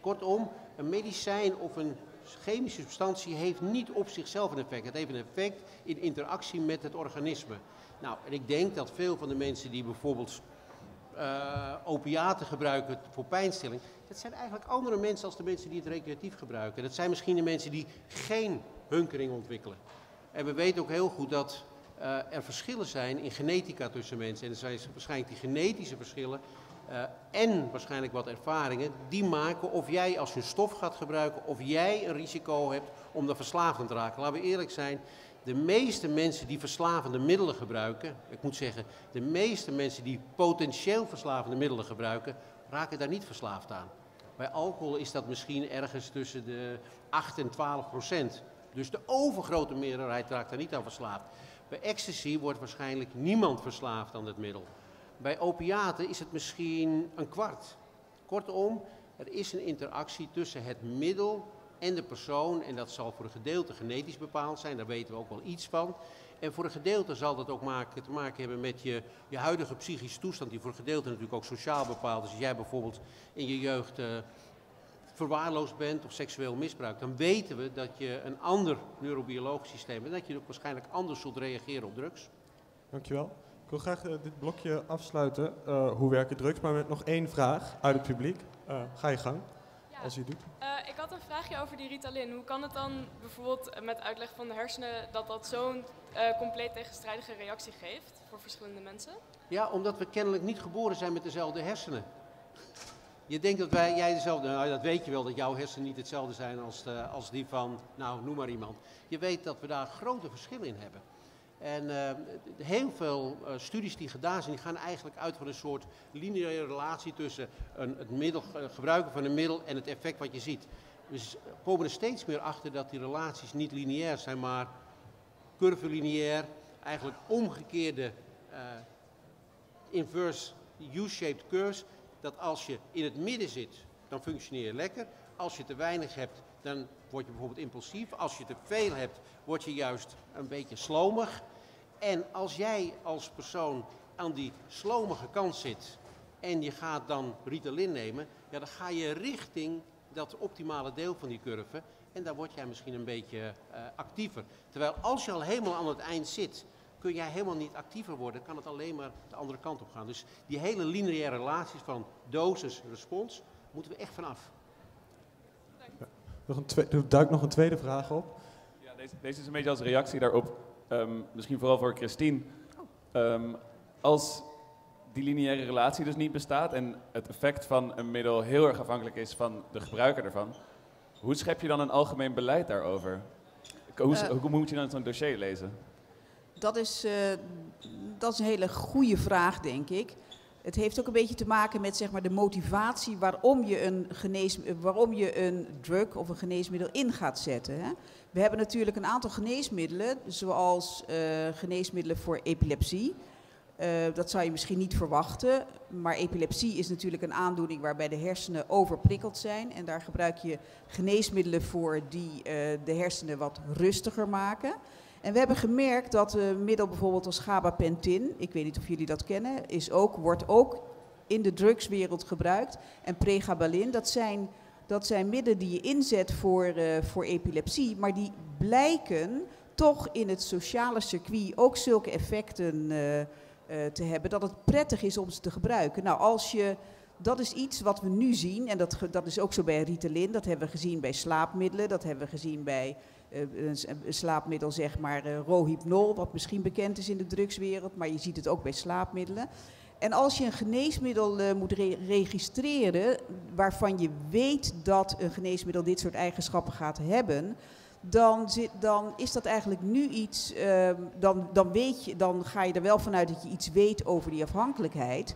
Kortom, een medicijn of een chemische substantie heeft niet op zichzelf een effect. Het heeft een effect in interactie met het organisme. Nou, en ik denk dat veel van de mensen die bijvoorbeeld uh, opiaten gebruiken voor pijnstilling, dat zijn eigenlijk andere mensen als de mensen die het recreatief gebruiken. Dat zijn misschien de mensen die geen hunkering ontwikkelen. En we weten ook heel goed dat uh, er verschillen zijn in genetica tussen mensen. En er zijn waarschijnlijk die genetische verschillen uh, en waarschijnlijk wat ervaringen, die maken of jij als je stof gaat gebruiken, of jij een risico hebt om er verslaafd te raken. Laten we eerlijk zijn, de meeste mensen die verslavende middelen gebruiken, ik moet zeggen, de meeste mensen die potentieel verslavende middelen gebruiken, raken daar niet verslaafd aan. Bij alcohol is dat misschien ergens tussen de 8 en 12 procent. Dus de overgrote meerderheid raakt daar niet aan verslaafd. Bij ecstasy wordt waarschijnlijk niemand verslaafd aan het middel. Bij opiaten is het misschien een kwart. Kortom, er is een interactie tussen het middel en de persoon. En dat zal voor een gedeelte genetisch bepaald zijn, daar weten we ook wel iets van. En voor een gedeelte zal dat ook maken, te maken hebben met je, je huidige psychische toestand, die voor een gedeelte natuurlijk ook sociaal bepaald is. Als jij bijvoorbeeld in je jeugd uh, verwaarloosd bent of seksueel misbruikt, dan weten we dat je een ander neurobiologisch systeem hebt en dat je ook waarschijnlijk anders zult reageren op drugs. Dankjewel. Ik wil graag uh, dit blokje afsluiten. Uh, hoe werken drugs? Maar met nog één vraag uit het publiek. ga je gang, ja. als je het doet ik had een vraagje over die Ritalin. Hoe kan het dan bijvoorbeeld met uitleg van de hersenen dat dat zo'n uh, compleet tegenstrijdige reactie geeft voor verschillende mensen? Ja, omdat we kennelijk niet geboren zijn met dezelfde hersenen. Je denkt dat wij, jij dezelfde, nou, dat weet je wel, dat jouw hersenen niet hetzelfde zijn als, de, als die van, nou noem maar iemand. Je weet dat we daar grote verschillen in hebben. En uh, heel veel uh, studies die gedaan zijn, die gaan eigenlijk uit van een soort lineaire relatie tussen een, het middel, uh, gebruiken van een middel en het effect wat je ziet. We komen er steeds meer achter dat die relaties niet lineair zijn, maar curvilineair, eigenlijk omgekeerde inverse U-shaped curves. Dat als je in het midden zit, dan functioneer je lekker. Als je te weinig hebt, dan word je bijvoorbeeld impulsief. Als je te veel hebt, word je juist een beetje slomig. En als jij als persoon aan die slomige kant zit en je gaat dan Ritalin nemen, ja, dan ga je richting dat optimale deel van die curve en dan word jij misschien een beetje uh, actiever. Terwijl als je al helemaal aan het eind zit, kun jij helemaal niet actiever worden, kan het alleen maar de andere kant op gaan. Dus die hele lineaire relaties van dosis-respons moeten we echt vanaf. Nog een er duikt nog een tweede vraag op. Ja, deze, deze is een beetje als reactie daarop. Um, misschien vooral voor Christine. Um, als die lineaire relatie dus niet bestaat en het effect van een middel heel erg afhankelijk is van de gebruiker ervan, hoe schep je dan een algemeen beleid daarover? Hoe, uh, hoe moet je dan zo'n dossier lezen? Dat is, uh, dat is een hele goede vraag, denk ik. Het heeft ook een beetje te maken met zeg maar, de motivatie waarom je, een genees, waarom je een drug of een geneesmiddel in gaat zetten. Hè. We hebben natuurlijk een aantal geneesmiddelen, zoals uh, geneesmiddelen voor epilepsie. Uh, dat zou je misschien niet verwachten, maar epilepsie is natuurlijk een aandoening waarbij de hersenen overprikkeld zijn. En daar gebruik je geneesmiddelen voor die uh, de hersenen wat rustiger maken. En we hebben gemerkt dat een middel bijvoorbeeld als gabapentin, ik weet niet of jullie dat kennen, is ook, wordt ook in de drugswereld gebruikt. En pregabalin, dat zijn, dat zijn middelen die je inzet voor, uh, voor epilepsie, maar die blijken toch in het sociale circuit ook zulke effecten uh, te hebben dat het prettig is om ze te gebruiken. Nou, als je dat is iets wat we nu zien, en dat, dat is ook zo bij Ritalin, dat hebben we gezien bij slaapmiddelen, dat hebben we gezien bij een slaapmiddel, zeg maar uh, Rohypnol, wat misschien bekend is in de drugswereld, maar je ziet het ook bij slaapmiddelen. En als je een geneesmiddel uh, moet re registreren, waarvan je weet dat een geneesmiddel dit soort eigenschappen gaat hebben, dan, zit, dan is dat eigenlijk nu iets, uh, dan, dan, weet je, dan ga je er wel vanuit dat je iets weet over die afhankelijkheid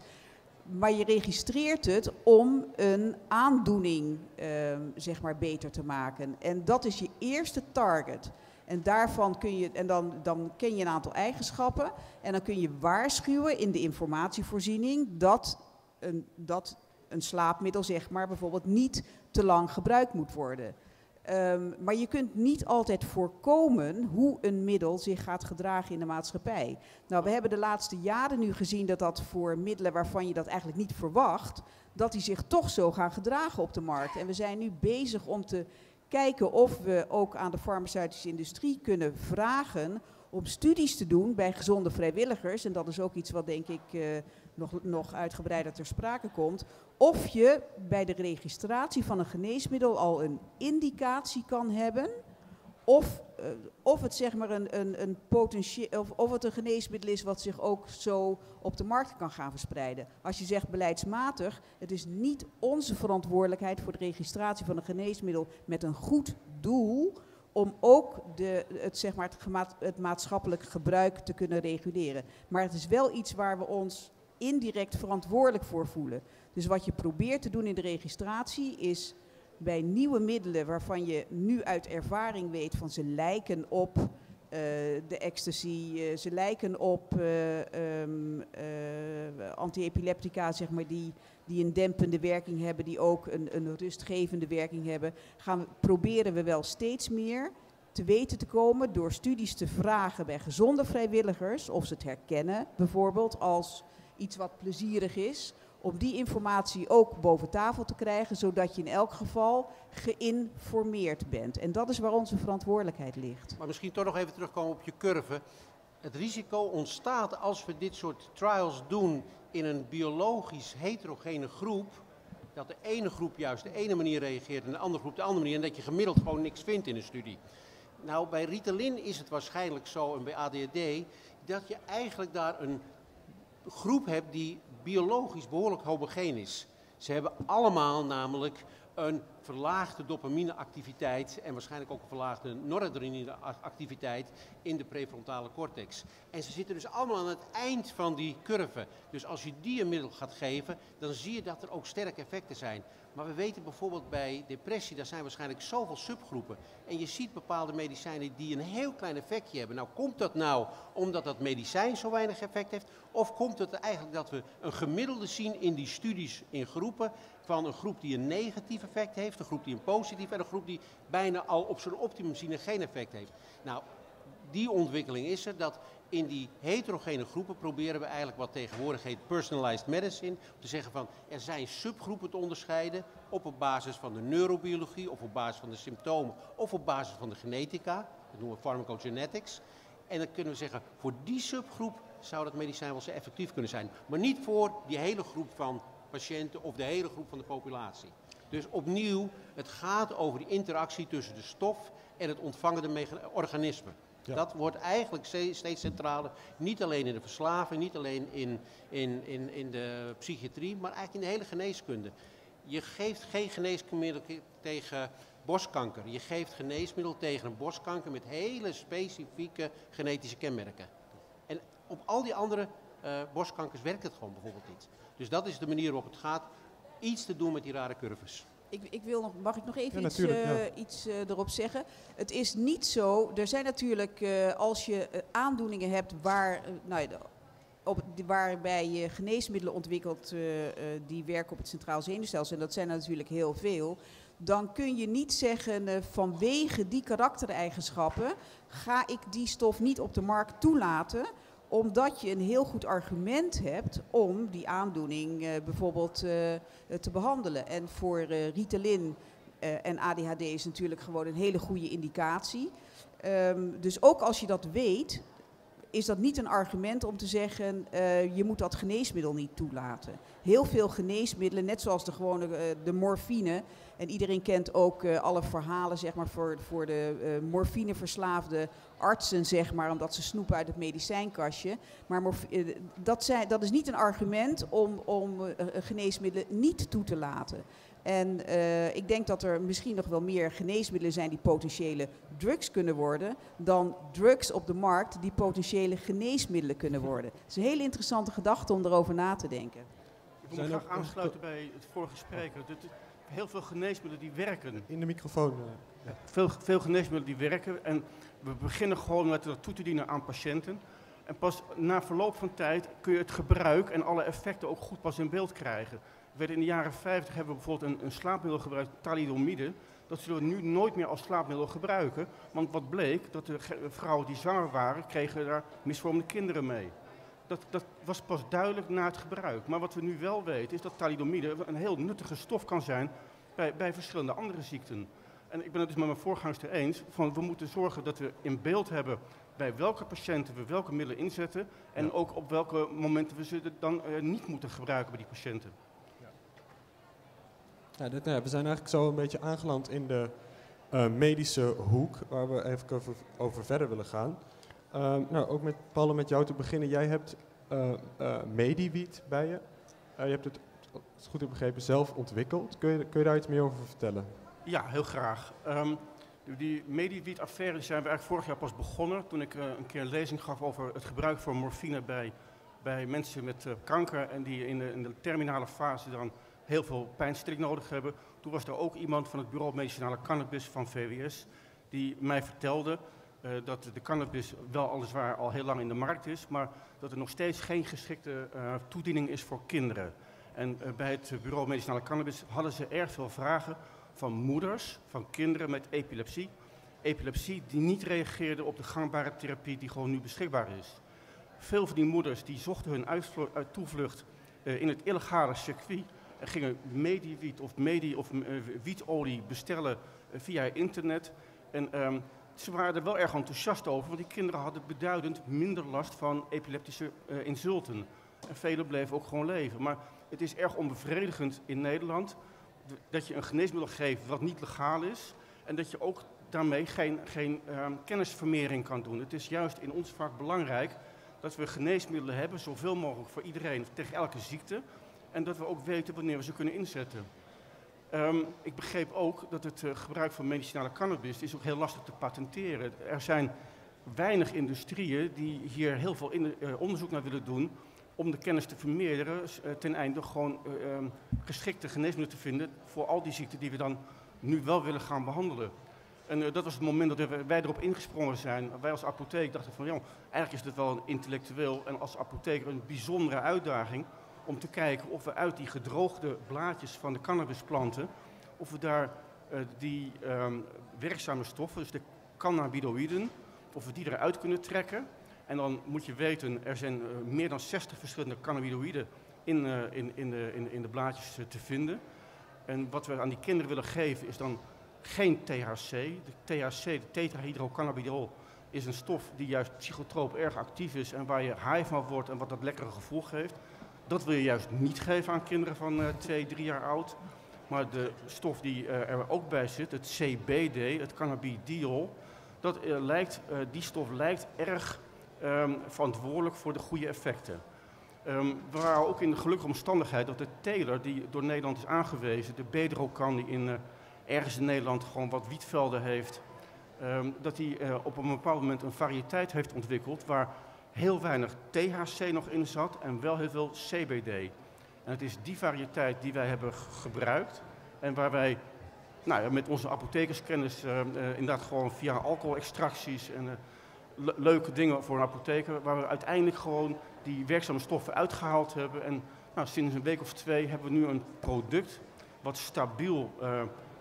maar je registreert het om een aandoening uh, zeg maar beter te maken. En dat is je eerste target. En daarvan kun je, en dan, dan ken je een aantal eigenschappen. En dan kun je waarschuwen in de informatievoorziening dat een, dat een slaapmiddel, zeg maar, bijvoorbeeld niet te lang gebruikt moet worden. Um, maar je kunt niet altijd voorkomen hoe een middel zich gaat gedragen in de maatschappij. Nou, we hebben de laatste jaren nu gezien dat dat voor middelen waarvan je dat eigenlijk niet verwacht, dat die zich toch zo gaan gedragen op de markt. En we zijn nu bezig om te kijken of we ook aan de farmaceutische industrie kunnen vragen om studies te doen bij gezonde vrijwilligers. En dat is ook iets wat denk ik uh, nog, nog uitgebreider ter sprake komt. Of je bij de registratie van een geneesmiddel al een indicatie kan hebben of of het zeg maar een, een, een potentieel, of, of het een geneesmiddel is wat zich ook zo op de markt kan gaan verspreiden. Als je zegt beleidsmatig, het is niet onze verantwoordelijkheid voor de registratie van een geneesmiddel met een goed doel om ook de, het, zeg maar het maatschappelijk gebruik te kunnen reguleren. Maar het is wel iets waar we ons indirect verantwoordelijk voor voelen. Dus wat je probeert te doen in de registratie is bij nieuwe middelen waarvan je nu uit ervaring weet van ze lijken op uh, de ecstasy, uh, ze lijken op uh, um, antiepileptica, zeg maar, die, die een dempende werking hebben, die ook een, een rustgevende werking hebben, gaan proberen we wel steeds meer te weten te komen door studies te vragen bij gezonde vrijwilligers of ze het herkennen, bijvoorbeeld als iets wat plezierig is, om die informatie ook boven tafel te krijgen, zodat je in elk geval geïnformeerd bent. En dat is waar onze verantwoordelijkheid ligt. Maar misschien toch nog even terugkomen op je curve. Het risico ontstaat als we dit soort trials doen in een biologisch heterogene groep, dat de ene groep juist de ene manier reageert en de andere groep de andere manier, en dat je gemiddeld gewoon niks vindt in een studie. Nou, bij Ritalin is het waarschijnlijk zo en bij ADHD dat je eigenlijk daar een groep hebt die biologisch behoorlijk homogeen is. Ze hebben allemaal namelijk een verlaagde dopamineactiviteit en waarschijnlijk ook een verlaagde noradrenalineactiviteit in de prefrontale cortex. En ze zitten dus allemaal aan het eind van die curve. Dus als je die een middel gaat geven, dan zie je dat er ook sterke effecten zijn. Maar we weten bijvoorbeeld bij depressie, daar zijn waarschijnlijk zoveel subgroepen. En je ziet bepaalde medicijnen die een heel klein effectje hebben. Nou, komt dat nou omdat dat medicijn zo weinig effect heeft? Of komt het eigenlijk dat we een gemiddelde zien in die studies in groepen van een groep die een negatief effect heeft, een groep die een positief en een groep die bijna al op zijn optimum zien en geen effect heeft. Nou, die ontwikkeling is er dat in die heterogene groepen proberen we eigenlijk wat tegenwoordig heet personalized medicine. Te zeggen van er zijn subgroepen te onderscheiden op op basis van de neurobiologie of op basis van de symptomen of op basis van de genetica. Dat noemen we pharmacogenetics. En dan kunnen we zeggen voor die subgroep zou dat medicijn wel zo effectief kunnen zijn. Maar niet voor die hele groep van patiënten of de hele groep van de populatie. Dus opnieuw, het gaat over die interactie tussen de stof en het ontvangende organisme. Dat wordt eigenlijk steeds centraler. Niet alleen in de verslaving, niet alleen in, in, in, in de psychiatrie, maar eigenlijk in de hele geneeskunde. Je geeft geen geneesmiddel tegen borstkanker. Je geeft geneesmiddel tegen een borstkanker met hele specifieke genetische kenmerken. En op al die andere borstkankers werkt het gewoon bijvoorbeeld niet. Dus dat is de manier waarop het gaat. Iets te doen met die rare curves. Ik, ik, wil nog, mag ik nog even iets, uh, iets uh, erop zeggen? Het is niet zo, er zijn natuurlijk, uh, als je aandoeningen hebt waar, nou, op, waarbij je geneesmiddelen ontwikkelt die werken op het centraal zenuwstelsel, en dat zijn er natuurlijk heel veel, dan kun je niet zeggen vanwege die karaktereigenschappen ga ik die stof niet op de markt toelaten omdat je een heel goed argument hebt om die aandoening uh, bijvoorbeeld uh, te behandelen. En voor uh, Ritalin en ADHD is natuurlijk gewoon een hele goede indicatie. Um, dus ook als je dat weet, is dat niet een argument om te zeggen je moet dat geneesmiddel niet toelaten. Heel veel geneesmiddelen, net zoals de gewone de morfine, en iedereen kent ook alle verhalen zeg maar, voor, voor de morfineverslaafde artsen, zeg maar, omdat ze snoepen uit het medicijnkastje. Maar uh, dat, zijn, dat is niet een argument om, om geneesmiddelen niet toe te laten. En ik denk dat er misschien nog wel meer geneesmiddelen zijn die potentiële drugs kunnen worden, dan drugs op de markt die potentiële geneesmiddelen kunnen worden. Het is een hele interessante gedachte om erover na te denken. Ik wil me graag aansluiten bij het vorige spreker heel veel geneesmiddelen die werken. In de microfoon. Ja. veel, veel geneesmiddelen die werken. En we beginnen gewoon met dat toe te dienen aan patiënten. En pas na verloop van tijd kun je het gebruik en alle effecten ook goed pas in beeld krijgen. In de jaren 50 hebben we bijvoorbeeld een, een slaapmiddel gebruikt, thalidomide. Dat zullen we nu nooit meer als slaapmiddel gebruiken. Want wat bleek, dat de vrouwen die zwanger waren, kregen daar misvormde kinderen mee dat, dat was pas duidelijk na het gebruik. Maar wat we nu wel weten is dat thalidomide een heel nuttige stof kan zijn bij, bij verschillende andere ziekten. En ik ben het dus met mijn voorgangster eens, van we moeten zorgen dat we in beeld hebben bij welke patiënten we welke middelen inzetten en ook op welke momenten we ze dan uh, niet moeten gebruiken bij die patiënten. Ja. Ja, dit, nou ja, we zijn eigenlijk zo een beetje aangeland in de medische hoek, waar we even over, over verder willen gaan. Ehm, nou, ook met Paul, met jou te beginnen. Jij hebt uh, Mediwiet bij je. je hebt het, als ik het goed heb begrepen, zelf ontwikkeld. Kun je, kun je daar iets meer over vertellen? Ja, heel graag. Um, die Mediwiet-affaire zijn we eigenlijk vorig jaar pas begonnen. Toen ik een keer een lezing gaf over het gebruik van morfine bij, bij mensen met kanker. En die in de, in de terminale fase dan heel veel pijnstilling nodig hebben. Toen was er ook iemand van het Bureau Medicinale Cannabis van VWS die mij vertelde uh, dat de cannabis wel weliswaar al heel lang in de markt is, maar dat er nog steeds geen geschikte toediening is voor kinderen. En bij het Bureau Medicinale Cannabis hadden ze erg veel vragen van moeders, van kinderen met epilepsie. Epilepsie die niet reageerden op de gangbare therapie die gewoon nu beschikbaar is. Veel van die moeders die zochten hun toevlucht in het illegale circuit en gingen mediewiet of, medie of wietolie bestellen via internet. En um, ze waren er wel erg enthousiast over, want die kinderen hadden beduidend minder last van epileptische insulten. En velen bleven ook gewoon leven. Maar het is erg onbevredigend in Nederland dat je een geneesmiddel geeft wat niet legaal is. En dat je ook daarmee geen, geen uh, kennisvermering kan doen. Het is juist in ons vak belangrijk dat we geneesmiddelen hebben, zoveel mogelijk voor iedereen, tegen elke ziekte. En dat we ook weten wanneer we ze kunnen inzetten. Um, ik begreep ook dat het uh, gebruik van medicinale cannabis is ook heel lastig te patenteren. Er zijn weinig industrieën die hier heel veel in, uh, onderzoek naar willen doen om de kennis te vermeerderen uh, ten einde gewoon um, geschikte geneesmiddelen te vinden voor al die ziekten die we dan nu wel willen gaan behandelen. En dat was het moment dat wij erop ingesprongen zijn. Wij als apotheek dachten van, ja, eigenlijk is dit wel een intellectueel en als apotheker een bijzondere uitdaging om te kijken of we uit die gedroogde blaadjes van de cannabisplanten, of we daar die um, werkzame stoffen, dus de cannabinoïden, of we die eruit kunnen trekken. En dan moet je weten, er zijn uh, meer dan 60 verschillende cannabinoïden in, uh, in, in, de, in, in de blaadjes te vinden. En wat we aan die kinderen willen geven is dan geen THC. De THC, de tetrahydrocannabidiol, is een stof die juist psychotroop erg actief is en waar je high van wordt en wat dat lekkere gevoel geeft. Dat wil je juist niet geven aan kinderen van uh, 2, 3 jaar oud. Maar de stof die er ook bij zit, het CBD, het cannabidiol, dat, lijkt, die stof lijkt erg um, verantwoordelijk voor de goede effecten. Um, we waren ook in de gelukkige omstandigheid dat de teler die door Nederland is aangewezen, de Bedrocan die in, ergens in Nederland gewoon wat wietvelden heeft, um, dat hij op een bepaald moment een variëteit heeft ontwikkeld waar heel weinig THC nog in zat en wel heel veel CBD. En het is die variëteit die wij hebben gebruikt en waar wij nou ja, met onze apothekerskennis uh, inderdaad gewoon via alcoholextracties en le leuke dingen voor een apotheker, waar we uiteindelijk gewoon die werkzame stoffen uitgehaald hebben. En nou, sinds een week of twee hebben we nu een product wat stabiel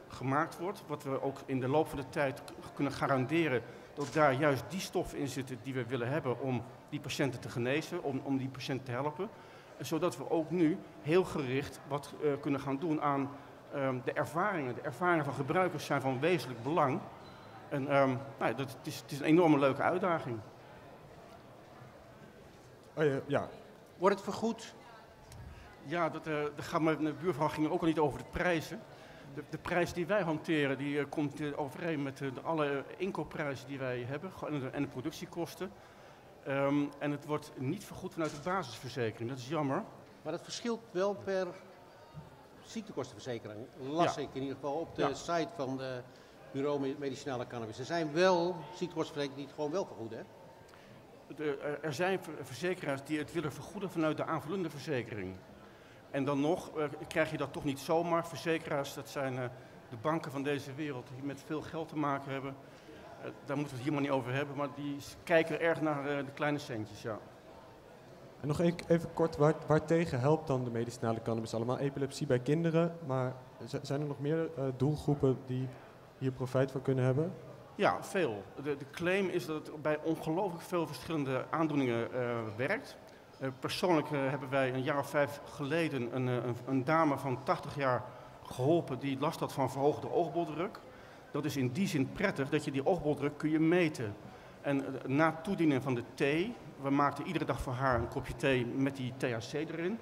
gemaakt wordt, wat we ook in de loop van de tijd kunnen garanderen dat daar juist die stoffen in zitten die we willen hebben om die patiënten te genezen, om, om die patiënten te helpen. Zodat we ook nu heel gericht wat uh, kunnen gaan doen aan um, de ervaringen. De ervaringen van gebruikers zijn van wezenlijk belang. En um, nou, dat, het, is, het is een enorme leuke uitdaging. Oh, ja, ja. Wordt het vergoed? Ja, dat, uh, dat gaat mijn de buurvrouw ging ook al niet over de prijzen. De, de, prijs die wij hanteren, die uh, komt uh, overeen met uh, de alle inkoopprijzen die wij hebben en de, en de productiekosten. Um, en het wordt niet vergoed vanuit de basisverzekering. Dat is jammer. Maar dat verschilt wel per ziektekostenverzekering. Las ja. ik in ieder geval op de ja. site van de Bureau Medicinale Cannabis. Er zijn wel ziektekostenverzekeringen die het gewoon wel vergoeden, hè? Er zijn verzekeraars die het willen vergoeden vanuit de aanvullende verzekering. En dan nog uh, krijg je dat toch niet zomaar. Verzekeraars, dat zijn uh, de banken van deze wereld die met veel geld te maken hebben. Uh, daar moeten we het hier maar niet over hebben, maar die kijken erg naar de kleine centjes, ja. En nog even kort, waar, waartegen helpt dan de medicinale cannabis allemaal? Epilepsie bij kinderen, maar zijn er nog meer doelgroepen die hier profijt van kunnen hebben? Ja, veel. De, de claim is dat het bij ongelooflijk veel verschillende aandoeningen werkt. Uh, persoonlijk uh, hebben wij een jaar of vijf geleden een, een, een, dame van 80 jaar geholpen die last had van verhoogde oogboldruk. Dat is in die zin prettig dat je die oogboldruk kun je meten. En na toedienen van de thee, we maakten iedere dag voor haar een kopje thee met die THC erin,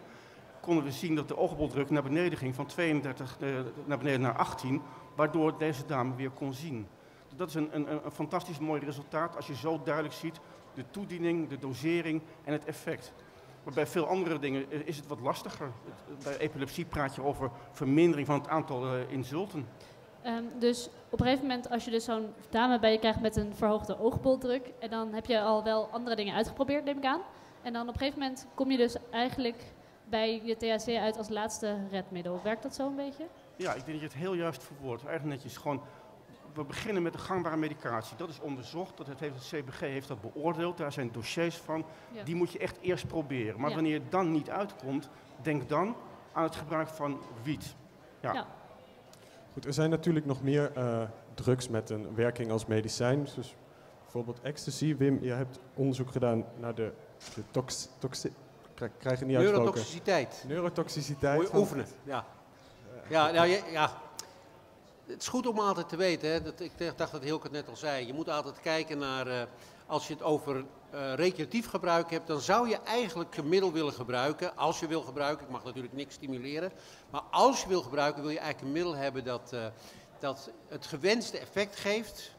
konden we zien dat de oogbaldruk naar beneden ging van 32 uh, naar beneden naar 18, waardoor deze dame weer kon zien. Dat is een, een, een fantastisch mooi resultaat als je zo duidelijk ziet de toediening, de dosering en het effect. Maar bij veel andere dingen is het wat lastiger. Bij epilepsie praat je over vermindering van het aantal uh, insulten. Um, dus op een gegeven moment, als je dus zo'n dame bij je krijgt met een verhoogde oogboldruk, en dan heb je al wel andere dingen uitgeprobeerd, neem ik aan. En dan op een gegeven moment kom je dus eigenlijk bij je THC uit als laatste redmiddel. Werkt dat zo een beetje? Ja, ik denk dat je het heel juist verwoordt. Eigenlijk netjes gewoon we beginnen met de gangbare medicatie. Dat is onderzocht, dat het, heeft, het CBG heeft dat beoordeeld. Daar zijn dossiers van. Die moet je echt eerst proberen. Maar wanneer het dan niet uitkomt, denk dan aan het gebruik van wiet. Ja. ja. Goed, er zijn natuurlijk nog meer uh, drugs met een werking als medicijn. Dus bijvoorbeeld ecstasy. Wim, je hebt onderzoek gedaan naar de, de tox, toxi, krijg je niet Neurotoxiciteit. Neurotoxiciteit. Moet je oefenen, ja. Ja, nou, ja, het is goed om altijd te weten, hè, dat, ik dacht dat Hilke het net al zei, je moet altijd kijken naar, uh, als je het over uh, recreatief gebruik hebt, dan zou je eigenlijk een middel willen gebruiken, als je wil gebruiken, ik mag natuurlijk niks stimuleren, maar als je wil gebruiken wil je eigenlijk een middel hebben dat, uh, dat het gewenste effect geeft,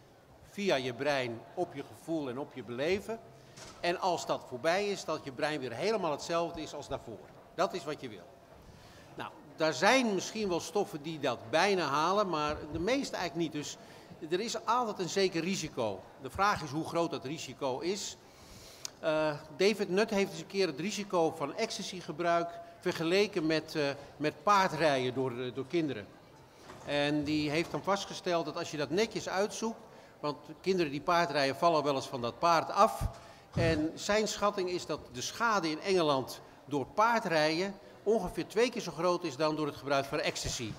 via je brein op je gevoel en op je beleven. En als dat voorbij is, dat je brein weer helemaal hetzelfde is als daarvoor. Dat is wat je wil daar zijn misschien wel stoffen die dat bijna halen, maar de meeste eigenlijk niet. Dus er is altijd een zeker risico. De vraag is hoe groot dat risico is. Uh, David Nutt heeft eens een keer het risico van ecstasy-gebruik vergeleken met, uh, met paardrijden door, uh, door kinderen. En die heeft dan vastgesteld dat als je dat netjes uitzoekt, want kinderen die paardrijden vallen wel eens van dat paard af. En zijn schatting is dat de schade in Engeland door paardrijden ongeveer twee keer zo groot is dan door het gebruik van ecstasy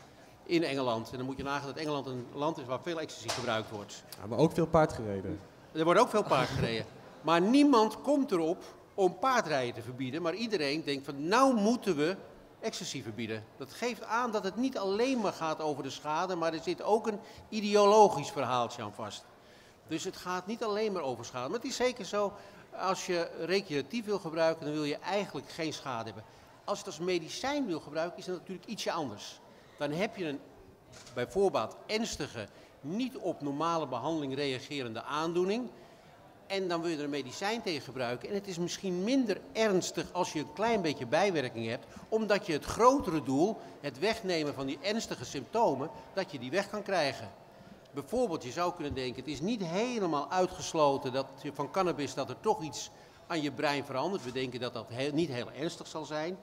in Engeland. En dan moet je nagaan dat Engeland een land is waar veel ecstasy gebruikt wordt. Ja, maar ook veel paard gereden. Er wordt ook veel paard gereden. Maar niemand komt erop om paardrijden te verbieden. Maar iedereen denkt van nou moeten we ecstasy verbieden. Dat geeft aan dat het niet alleen maar gaat over de schade, maar er zit ook een ideologisch verhaaltje aan vast. Dus het gaat niet alleen maar over schade. Maar het is zeker zo, als je recreatief wil gebruiken, dan wil je eigenlijk geen schade hebben. Als je het als medicijn wil gebruiken, is dat natuurlijk ietsje anders. Dan heb je een bijvoorbeeld ernstige, niet op normale behandeling reagerende aandoening. En dan wil je er een medicijn tegen gebruiken. En het is misschien minder ernstig als je een klein beetje bijwerking hebt. Omdat je het grotere doel, het wegnemen van die ernstige symptomen, dat je die weg kan krijgen. Bijvoorbeeld, je zou kunnen denken, het is niet helemaal uitgesloten dat van cannabis dat er toch iets aan je brein verandert. We denken dat dat niet heel ernstig zal zijn.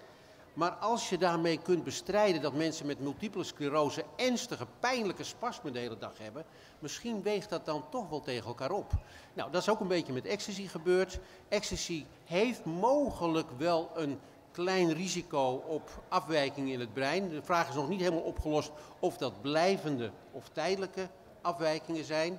Maar als je daarmee kunt bestrijden dat mensen met multiple sclerose ernstige, pijnlijke spasmen de hele dag hebben, misschien weegt dat dan toch wel tegen elkaar op. Nou, dat is ook een beetje met ecstasy gebeurd. Ecstasy heeft mogelijk wel een klein risico op afwijkingen in het brein. De vraag is nog niet helemaal opgelost of dat blijvende of tijdelijke afwijkingen zijn.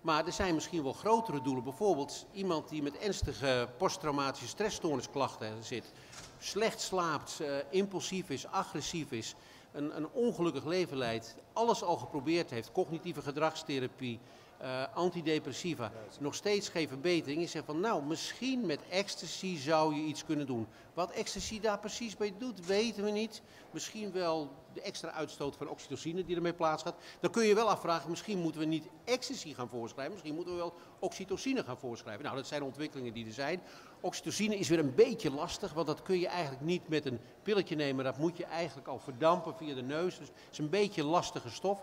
Maar er zijn misschien wel grotere doelen. Bijvoorbeeld iemand die met ernstige posttraumatische stressstoornisklachten zit slecht slaapt, uh, impulsief is, agressief is, een, een, ongelukkig leven leidt, alles al geprobeerd heeft, cognitieve gedragstherapie, uh, antidepressiva, nog steeds geen verbetering, is van nou, misschien met ecstasy zou je iets kunnen doen. Wat ecstasy daar precies bij doet, weten we niet. Misschien wel de extra uitstoot van oxytocine die ermee plaatsgaat. Dan kun je wel afvragen, misschien moeten we niet ecstasy gaan voorschrijven, misschien moeten we wel oxytocine gaan voorschrijven. Nou, dat zijn ontwikkelingen die er zijn. Oxytocine is weer een beetje lastig, want dat kun je eigenlijk niet met een pilletje nemen. Dat moet je eigenlijk al verdampen via de neus. Dus het is een beetje lastige stof.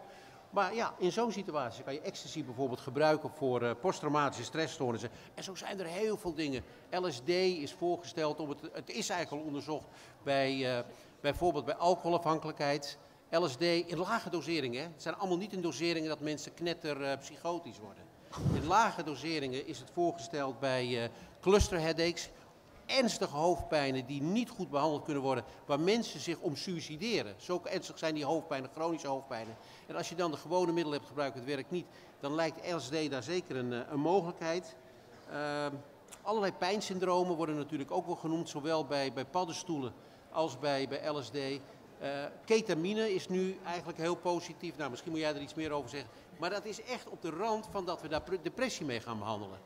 Maar ja, in zo'n situatie kan je ecstasy bijvoorbeeld gebruiken voor uh, posttraumatische stressstoornissen. En zo zijn er heel veel dingen. LSD is voorgesteld, om het, het is eigenlijk al onderzocht bij uh, bijvoorbeeld bij alcoholafhankelijkheid. LSD in lage doseringen. Het zijn allemaal niet in doseringen dat mensen knetter uh, psychotisch worden. In lage doseringen is het voorgesteld bij cluster headaches, ernstige hoofdpijnen die niet goed behandeld kunnen worden, waar mensen zich om suicideren. Zo ernstig zijn die hoofdpijnen, chronische hoofdpijnen. En als je dan de gewone middelen hebt gebruikt, het werkt niet, dan lijkt LSD daar zeker een, eh, een mogelijkheid. Uh, allerlei pijnsyndromen worden natuurlijk ook wel genoemd, zowel bij, bij paddenstoelen als bij, bij LSD. Uh, eh, ketamine is nu eigenlijk heel positief. Nou, misschien moet jij er iets meer over zeggen. Maar dat is echt op de rand van dat we daar depressie mee gaan behandelen.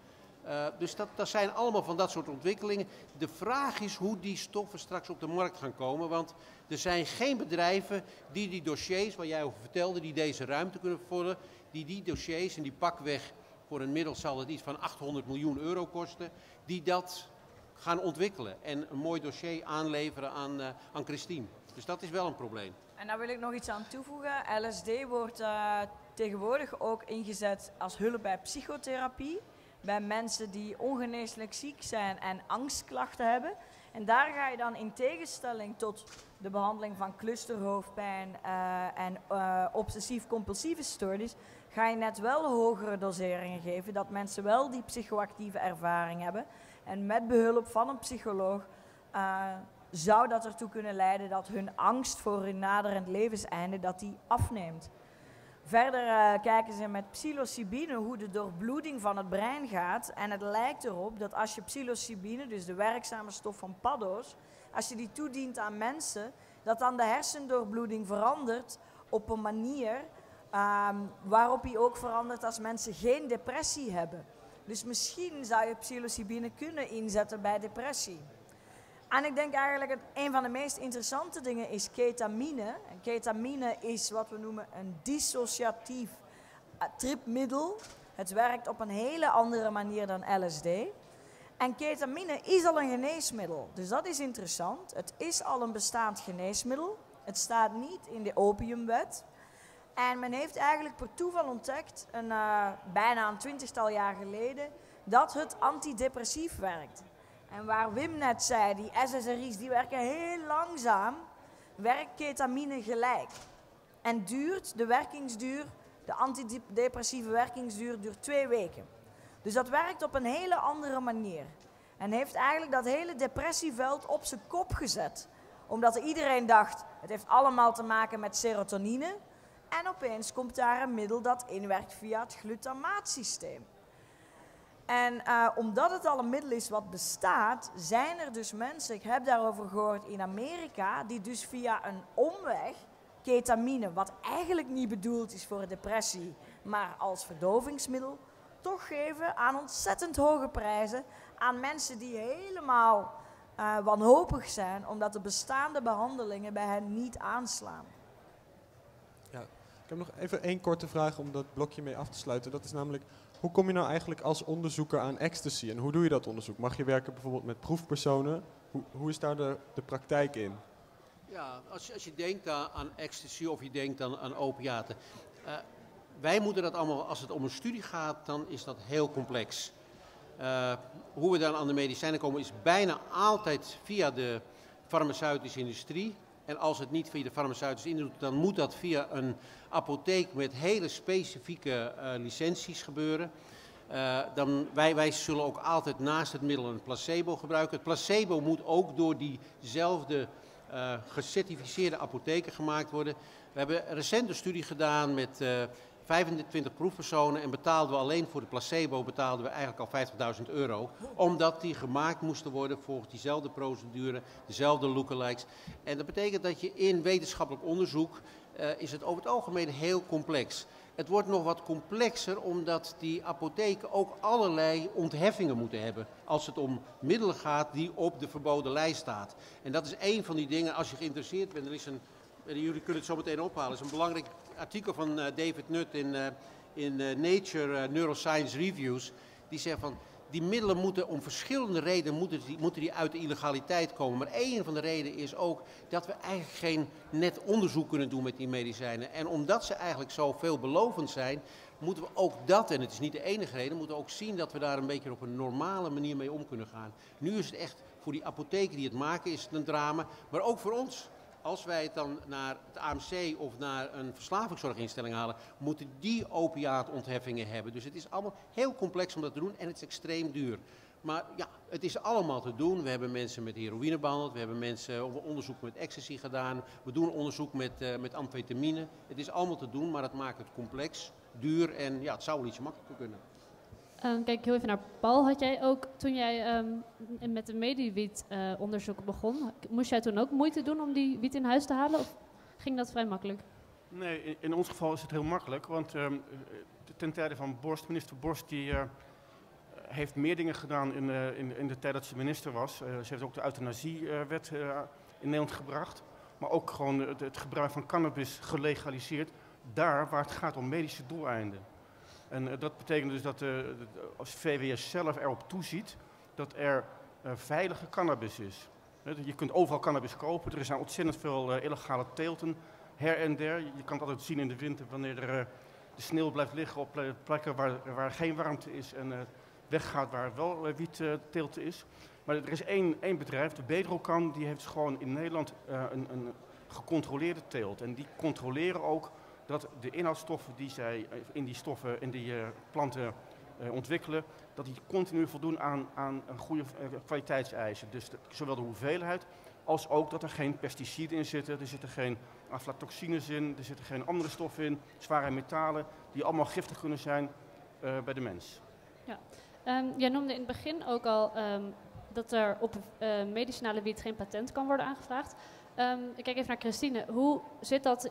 Uh, dus dat, dat zijn allemaal van dat soort ontwikkelingen. De vraag is hoe die stoffen straks op de markt gaan komen. Want er zijn geen bedrijven die die dossiers, waar jij over vertelde, die deze ruimte kunnen vullen, die die dossiers en die pakweg voor een middel zal het iets van 800 miljoen euro kosten, die dat gaan ontwikkelen en een mooi dossier aanleveren aan, uh, aan Christine. Dus dat is wel een probleem. En daar wil ik nog iets aan toevoegen. LSD wordt uh, tegenwoordig ook ingezet als hulp bij psychotherapie. Bij mensen die ongeneeslijk ziek zijn en angstklachten hebben. En daar ga je dan in tegenstelling tot de behandeling van clusterhoofdpijn uh, en uh, obsessief-compulsieve stoornis, ga je net wel hogere doseringen geven, dat mensen wel die psychoactieve ervaring hebben. En met behulp van een psycholoog uh, zou dat ertoe kunnen leiden dat hun angst voor hun naderend levenseinde dat die afneemt. Verder uh, kijken ze met psilocybine hoe de doorbloeding van het brein gaat. En het lijkt erop dat als je psilocybine, dus de werkzame stof van paddo's, als je die toedient aan mensen, dat dan de hersendoorbloeding verandert op een manier um, waarop hij ook verandert als mensen geen depressie hebben. Dus misschien zou je psilocybine kunnen inzetten bij depressie. En ik denk eigenlijk dat een van de meest interessante dingen is ketamine. En ketamine is wat we noemen een dissociatief uh, tripmiddel. Het werkt op een hele andere manier dan LSD. En ketamine is al een geneesmiddel, dus dat is interessant. Het is al een bestaand geneesmiddel. Het staat niet in de opiumwet. En men heeft eigenlijk per toeval ontdekt, een, uh, bijna een twintigtal jaar geleden, dat het antidepressief werkt. En waar Wim net zei, die SSRI's die werken heel langzaam, werkt ketamine gelijk. En duurt de werkingsduur, de antidepressieve werkingsduur, duurt twee weken. Dus dat werkt op een hele andere manier. En heeft eigenlijk dat hele depressieveld op zijn kop gezet. Omdat iedereen dacht, het heeft allemaal te maken met serotonine. En opeens komt daar een middel dat inwerkt via het glutamaatsysteem. En uh, omdat het al een middel is wat bestaat, zijn er dus mensen, ik heb daarover gehoord in Amerika, die dus via een omweg ketamine, wat eigenlijk niet bedoeld is voor depressie, maar als verdovingsmiddel, toch geven aan ontzettend hoge prijzen aan mensen die helemaal uh, wanhopig zijn, omdat de bestaande behandelingen bij hen niet aanslaan. Ja, ik heb nog even één korte vraag om dat blokje mee af te sluiten. Dat is namelijk, hoe kom je nou eigenlijk als onderzoeker aan ecstasy en hoe doe je dat onderzoek? Mag je werken bijvoorbeeld met proefpersonen? Hoe, hoe is daar de, de praktijk in? Ja, als als je denkt aan, ecstasy of je denkt aan, aan opiaten. Uh, wij moeten dat allemaal, als het om een studie gaat, dan is dat heel complex. Uh, hoe we dan aan de medicijnen komen is bijna altijd via de farmaceutische industrie. En als het niet via de farmaceutische industrie dan moet dat via een apotheek met hele specifieke uh, licenties gebeuren. Uh, dan, wij, wij zullen ook altijd naast het middel een placebo gebruiken. Het placebo moet ook door diezelfde uh, gecertificeerde apotheken gemaakt worden. We hebben een recente studie gedaan met 25 proefpersonen en betaalden we alleen voor de placebo betaalden we eigenlijk al 50.000 euro. Omdat die gemaakt moesten worden volgens diezelfde procedure, dezelfde lookalikes. En dat betekent dat je in wetenschappelijk onderzoek uh, is het over het algemeen heel complex. Het wordt nog wat complexer omdat die apotheken ook allerlei ontheffingen moeten hebben. Als het om middelen gaat die op de verboden lijst staat. En dat is een van die dingen, als je geïnteresseerd bent, er is een, jullie kunnen het zo meteen ophalen, is een belangrijk artikel van uh, David Nutt in, uh, in uh, Nature Neuroscience Reviews. Die zegt van die middelen moeten om verschillende redenen moeten die, moeten die uit de illegaliteit komen. Maar één van de redenen is ook dat we eigenlijk geen net onderzoek kunnen doen met die medicijnen. En omdat ze eigenlijk zo veelbelovend zijn, moeten we ook dat, en het is niet de enige reden, moeten we ook zien dat we daar een beetje op een normale manier mee om kunnen gaan. Nu is het echt voor die apotheken die het maken, is het een drama, maar ook voor ons als wij het dan naar het AMC of naar een verslavingszorginstelling halen, moeten die opiaatontheffingen hebben. Dus het is allemaal heel complex om dat te doen en het is extreem duur. Maar ja, het is allemaal te doen. We hebben mensen met heroïne behandeld, we hebben mensen onderzoek met ecstasy gedaan, we doen onderzoek met, uh, met amfetamine. Het is allemaal te doen, maar het maakt het complex, duur en ja, het zou wel iets makkelijker kunnen. Um, kijk heel even naar Paul. Had jij ook, toen jij um, met de mediewiet uh, onderzoek begon, moest jij toen ook moeite doen om die wiet in huis te halen? Of ging dat vrij makkelijk? Nee, in, ons geval is het heel makkelijk. Want um, ten tijde van Borst, minister Borst, die uh, heeft meer dingen gedaan in, in, in, de tijd dat ze minister was. ze heeft ook de euthanasiewet in Nederland gebracht. Maar ook gewoon het, gebruik van cannabis gelegaliseerd. Daar waar het gaat om medische doeleinden. En dat betekent dus dat als VWS zelf erop toeziet dat er veilige cannabis is. Je kunt overal cannabis kopen. Er zijn ontzettend veel illegale teelten her en der. Je kan het altijd zien in de winter wanneer er de sneeuw blijft liggen op plekken waar, waar geen warmte is en weggaat waar wel uh, wietteelt is. Maar er is één, één bedrijf, de Bedrocan, die heeft gewoon in Nederland een, een, gecontroleerde teelt. En die controleren ook dat de inhoudstoffen die zij in die stoffen, in die planten ontwikkelen, dat die continu voldoen aan, aan goede kwaliteitseisen. Dus zowel de hoeveelheid als ook dat er geen pesticiden in zitten, er zitten geen aflatoxines in, er zitten geen andere stoffen in, zware metalen, die allemaal giftig kunnen zijn bij de mens. Ja. Um, jij noemde in het begin ook al um, dat er op medicinale wiet geen patent kan worden aangevraagd. Um, ik kijk even naar Christine. Hoe zit dat?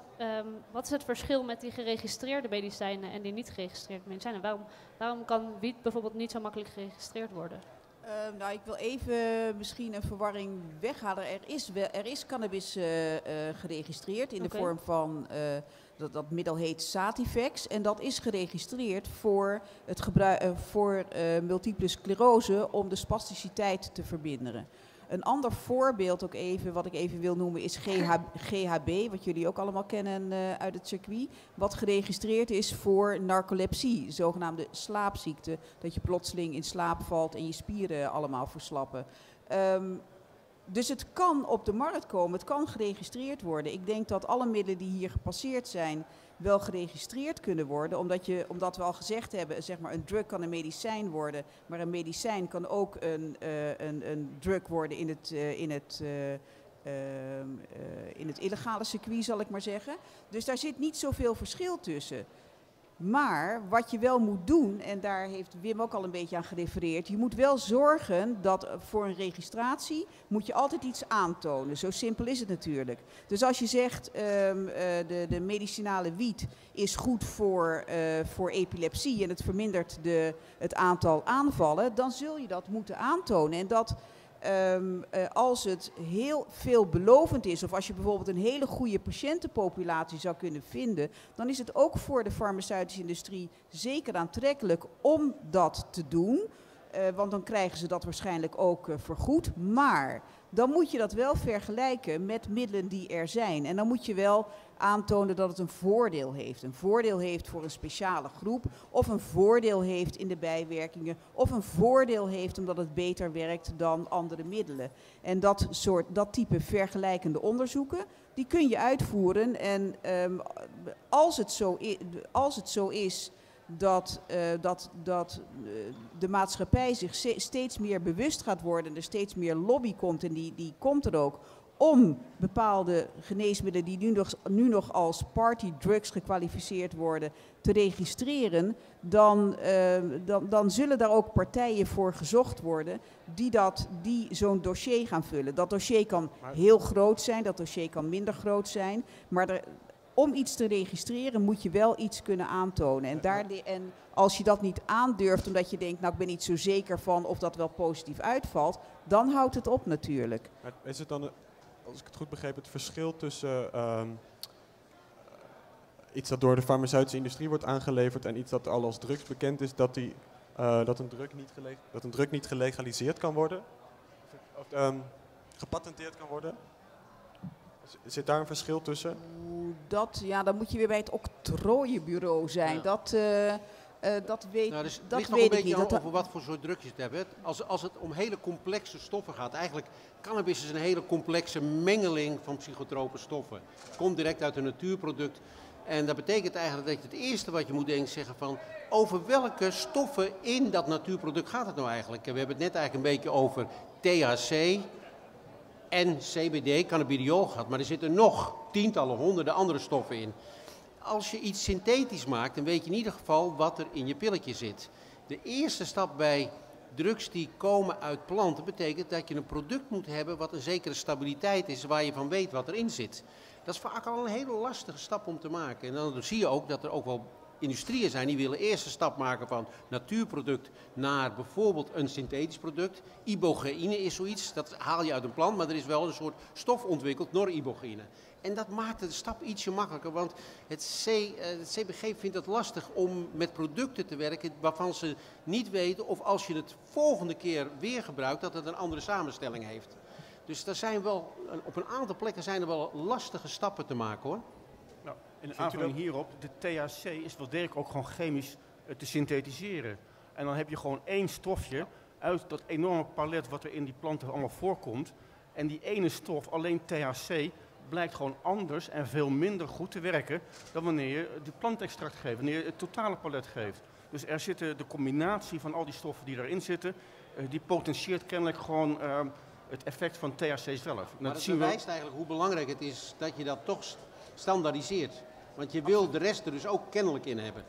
wat is het verschil met die geregistreerde medicijnen en die niet geregistreerde medicijnen? Waarom, waarom kan wiet bijvoorbeeld niet zo makkelijk geregistreerd worden? Uh, nou, ik wil even misschien een verwarring weghalen. Er is, wel, er is cannabis uh, uh, geregistreerd in okay. de vorm van, dat, dat middel heet Sativex. En dat is geregistreerd voor, het gebruik, voor multiple sclerose om de spasticiteit te verminderen. Een ander voorbeeld ook even, wat ik even wil noemen, is GH, GHB, wat jullie ook allemaal kennen uh, uit het circuit. Wat geregistreerd is voor narcolepsie, zogenaamde slaapziekte. Dat je plotseling in slaap valt en je spieren allemaal verslappen. Um, dus het kan op de markt komen, het kan geregistreerd worden. Ik denk dat alle middelen die hier gepasseerd zijn, wel geregistreerd kunnen worden. Omdat, je, omdat we al gezegd hebben, zeg maar, een drug kan een medicijn worden. Maar een medicijn kan ook een, uh, een, een drug worden in het, uh, in het uh, in het illegale circuit, zal ik maar zeggen. Dus daar zit niet zoveel verschil tussen. Maar wat je wel moet doen, en daar heeft Wim ook al een beetje aan gerefereerd, je moet wel zorgen dat voor een registratie moet je altijd iets aantonen. Zo simpel is het natuurlijk. Dus als je zegt um, de, de medicinale wiet is goed voor, uh, voor epilepsie en het vermindert de, het aantal aanvallen, dan zul je dat moeten aantonen. En dat Um, uh, als het heel veelbelovend is, of als je bijvoorbeeld een hele goede patiëntenpopulatie zou kunnen vinden, dan is het ook voor de farmaceutische industrie zeker aantrekkelijk om dat te doen. Uh, want dan krijgen ze dat waarschijnlijk ook uh, vergoed. Maar dan moet je dat wel vergelijken met middelen die er zijn. En dan moet je wel aantonen dat het een voordeel heeft. Een voordeel heeft voor een speciale groep, of een voordeel heeft in de bijwerkingen, of een voordeel heeft omdat het beter werkt dan andere middelen. En dat, soort, dat type vergelijkende onderzoeken, die kun je uitvoeren. En um, als, het zo als het zo is dat, uh, dat, dat uh, de maatschappij zich steeds meer bewust gaat worden, er steeds meer lobby komt en die, die komt er ook om bepaalde geneesmiddelen die nu nog, nu nog als party drugs gekwalificeerd worden te registreren, dan, uh, dan, dan zullen daar ook partijen voor gezocht worden die, dat, die zo'n dossier gaan vullen. Dat dossier kan heel groot zijn, dat dossier kan minder groot zijn, maar er, om iets te registreren moet je wel iets kunnen aantonen. En, daar en als je dat niet aandurft omdat je denkt, nou ik ben niet zo zeker van of dat wel positief uitvalt, dan houdt het op natuurlijk. Is het dan als ik het goed begreep, het verschil tussen uh, iets dat door de farmaceutische industrie wordt aangeleverd en iets dat al als drugs bekend is, dat, die, uh, dat, een, drug niet dat een niet gelegaliseerd kan worden? Of um, gepatenteerd kan worden? Zit daar een verschil tussen? Dat, ja, dan moet je weer bij het octrooienbureau zijn. Ja. Dat... Uh, uh, dat weet, nou, dus dat ligt weet nog een ik beetje niet. over wat voor soort drukjes het hebben. Als, als het om hele complexe stoffen gaat, eigenlijk cannabis is een hele complexe mengeling van psychotrope stoffen. Het komt direct uit een natuurproduct. En dat betekent eigenlijk dat je het eerste wat je moet denken zeggen van over welke stoffen in dat natuurproduct gaat het nou eigenlijk? We hebben het net eigenlijk een beetje over THC en CBD, cannabidiol gehad, maar er zitten nog tientallen, honderden andere stoffen in als je iets synthetisch maakt, dan weet je in ieder geval wat er in je pilletje zit. De eerste stap bij drugs die komen uit planten betekent dat je een product moet hebben wat een zekere stabiliteit is, waar je van weet wat erin zit. Dat is vaak al een hele lastige stap om te maken. En dan zie je ook dat er ook wel industrieën zijn die willen eerst stap maken van natuurproduct naar bijvoorbeeld een synthetisch product. Ibogaïne is zoiets, dat haal je uit een plant, maar er is wel een soort stof ontwikkeld, noribogaïne. En dat maakt de stap ietsje makkelijker, want het, C, eh, het CBG vindt het lastig om met producten te werken waarvan ze niet weten of als je het volgende keer weer gebruikt, dat het een andere samenstelling heeft. Dus er zijn wel, op een aantal plekken zijn er wel lastige stappen te maken hoor. In aanvulling hierop, de THC is wel degelijk ook gewoon chemisch eh, te synthetiseren. En dan heb je gewoon één stofje uit dat enorme palet wat er in die planten allemaal voorkomt. En die ene stof, alleen THC, blijkt gewoon anders en veel minder goed te werken dan wanneer je de plantextract geeft, wanneer je het totale palet geeft. Dus er zitten de combinatie van al die stoffen die erin zitten, eh, die potentieert kennelijk gewoon ehm, het effect van THC zelf. Maar dat bewijst eigenlijk hoe belangrijk het is dat je dat toch standaardiseert. Want je wil de rest er dus ook kennelijk in hebben.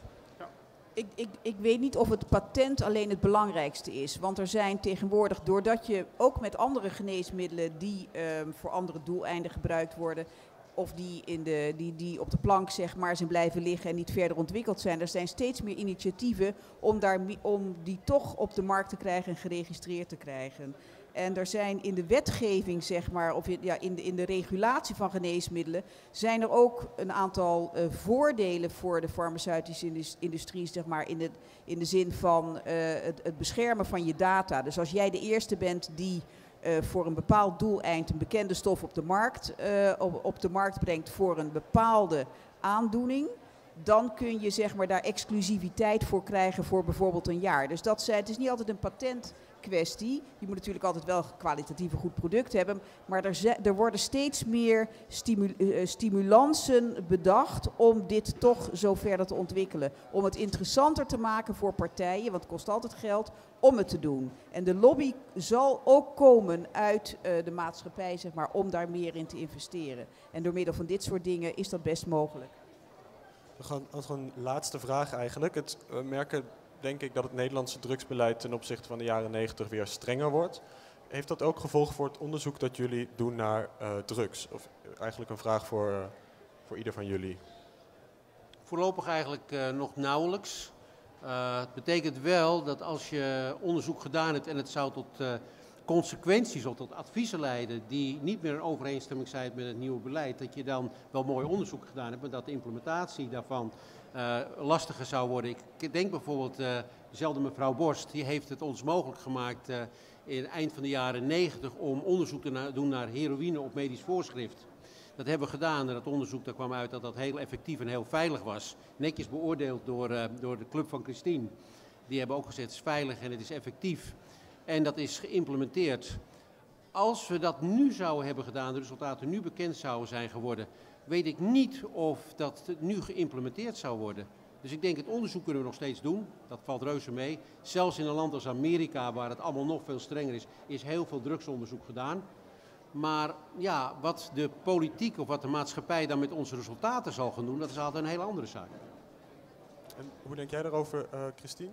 Ik, ik, ik, weet niet of het patent alleen het belangrijkste is. Want er zijn tegenwoordig, doordat je ook met andere geneesmiddelen die ehm, voor andere doeleinden gebruikt worden, of die, in de, die, die op de plank zeg maar zijn blijven liggen en niet verder ontwikkeld zijn. Er zijn steeds meer initiatieven om, daar, om die toch op de markt te krijgen en geregistreerd te krijgen. En er zijn in de wetgeving, zeg maar, of ja, in, de, in de regulatie van geneesmiddelen, zijn er ook een aantal uh, voordelen voor de farmaceutische industrie, zeg maar, in de, in de zin van uh, het, beschermen van je data. Dus als jij de eerste bent die uh, voor een bepaald doeleind een bekende stof op de, markt, op, op de markt brengt voor een bepaalde aandoening, dan kun je zeg maar, daar exclusiviteit voor krijgen voor bijvoorbeeld een jaar. Dus dat, het is niet altijd een patent kwestie. Je moet natuurlijk altijd wel kwalitatief een goed product hebben. Maar er, er worden steeds meer eh, stimulansen bedacht om dit toch zo verder te ontwikkelen. Om het interessanter te maken voor partijen, want het kost altijd geld, om het te doen. En de lobby zal ook komen uit uh, de maatschappij, zeg maar, om daar meer in te investeren. En door middel van dit soort dingen is dat best mogelijk. We gaan gewoon een laatste vraag eigenlijk. Het, merken denk ik dat het Nederlandse drugsbeleid ten opzichte van de jaren 90 weer strenger wordt. Heeft dat ook gevolgen voor het onderzoek dat jullie doen naar uh, drugs? Of eigenlijk een vraag voor, uh, voor ieder van jullie. Voorlopig eigenlijk nog nauwelijks. het betekent wel dat als je onderzoek gedaan hebt en het zou tot consequenties of tot adviezen leiden die niet meer in overeenstemming zijn met het nieuwe beleid, dat je dan wel mooi onderzoek gedaan hebt, maar dat de implementatie daarvan lastiger zou worden. Ik denk bijvoorbeeld, uh, dezelfde mevrouw Borst, die heeft het ons mogelijk gemaakt uh, in eind van de jaren 90 om onderzoek te doen naar heroïne op medisch voorschrift. Dat hebben we gedaan en dat onderzoek daar kwam uit dat dat heel effectief en heel veilig was. Netjes beoordeeld door, door de club van Christine. Die hebben ook gezegd het is veilig en het is effectief. En dat is geïmplementeerd. Als we dat nu zouden hebben gedaan, de resultaten nu bekend zouden zijn geworden, weet ik niet of dat nu geïmplementeerd zou worden. Dus ik denk het onderzoek kunnen we nog steeds doen. Dat valt reuze mee. Zelfs in een land als Amerika, waar het allemaal nog veel strenger is, is heel veel drugsonderzoek gedaan. Maar ja, wat de politiek of wat de maatschappij dan met onze resultaten zal gaan doen, dat is altijd een hele andere zaak. En hoe denk jij daarover, uh, Christine?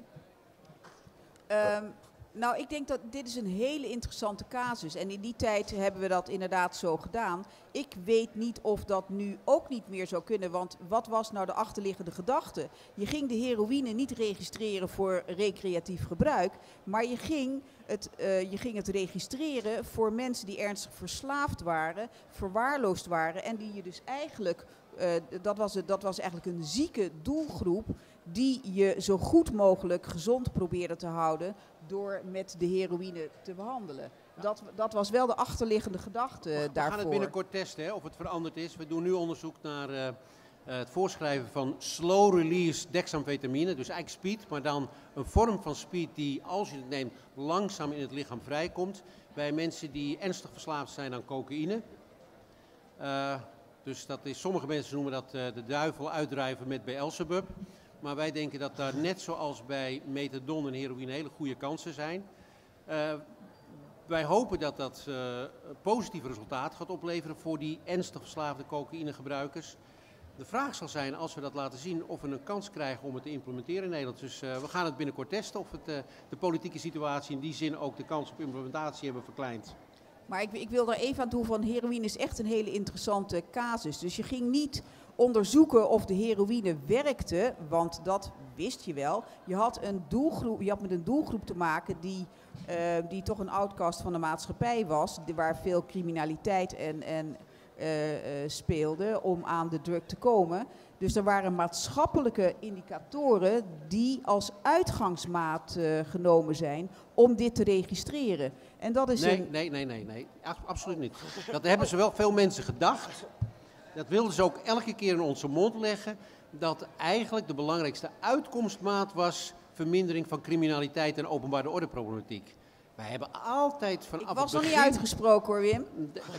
Um, nou, ik denk dat dit is een hele interessante casus. En in die tijd hebben we dat inderdaad zo gedaan. Ik weet niet of dat nu ook niet meer zou kunnen. Want wat was nou de achterliggende gedachte? Je ging de heroïne niet registreren voor recreatief gebruik. Maar je ging het, uh, je ging het registreren voor mensen die ernstig verslaafd waren, verwaarloosd waren. En die je dus eigenlijk, uh, dat, was het, dat was eigenlijk een zieke doelgroep die je zo goed mogelijk gezond probeerde te houden door met de heroïne te behandelen. Dat, dat was wel de achterliggende gedachte we, daarvoor. We gaan het binnenkort testen hè, of het veranderd is. We doen nu onderzoek naar uh, het voorschrijven van slow-release dexamfetamine, dus eigenlijk speed, maar dan een vorm van speed die, als je het neemt, langzaam in het lichaam vrijkomt bij mensen die ernstig verslaafd zijn aan cocaïne. Uh, dus dat is, sommige mensen noemen dat uh, de duivel uitdrijven met Beelzebub. Maar wij denken dat daar net zoals bij methadon en heroïne hele goede kansen zijn. Uh, wij hopen dat dat uh, positieve resultaat gaat opleveren voor die ernstig verslaafde cocaïnegebruikers. De vraag zal zijn, als we dat laten zien, of we een kans krijgen om het te implementeren in Nederland. Dus uh, we gaan het binnenkort testen of het, de politieke situatie in die zin ook de kans op implementatie hebben verkleind. Maar ik, ik wil er even aan toe van heroïne is echt een hele interessante casus. Dus je ging niet onderzoeken of de heroïne werkte, want dat wist je wel. Je had, een doelgroep, je had met een doelgroep te maken die, uh, die toch een outcast van de maatschappij was, waar veel criminaliteit en, en uh, uh, speelde om aan de drug te komen. Dus er waren maatschappelijke indicatoren die als uitgangsmaat uh, genomen zijn om dit te registreren. En dat is nee, een... nee, nee, nee, nee, absoluut niet. Dat hebben ze wel veel mensen gedacht. Dat wilden ze ook elke keer in onze mond leggen. Dat eigenlijk de belangrijkste uitkomstmaat was vermindering van criminaliteit en openbare ordeproblematiek. Wij hebben altijd vanaf Ik was nog niet uitgesproken hoor, Wim.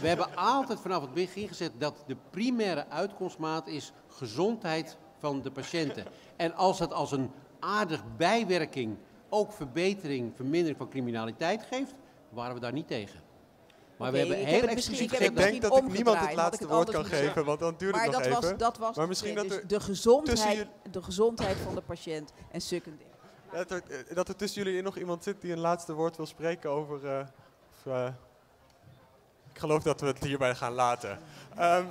We hebben altijd vanaf het begin gezet dat de primaire uitkomstmaat is gezondheid van de patiënten. En als het als een aardig bijwerking ook verbetering, vermindering van criminaliteit geeft, waren we daar niet tegen. Maar we hebben heel expliciet misschien- ik denk dat ik niemand het laatste woord kan geven, want dan duurt Maar het nog dat even. dat was Maar misschien dus dat er de, gezondheid, de gezondheid van de patiënt en secundair. Dat er, eh, dat er tussen jullie nog iemand zit die een laatste woord wil spreken over... eh, of, eh, ik geloof dat we het hierbij gaan laten. Ehm,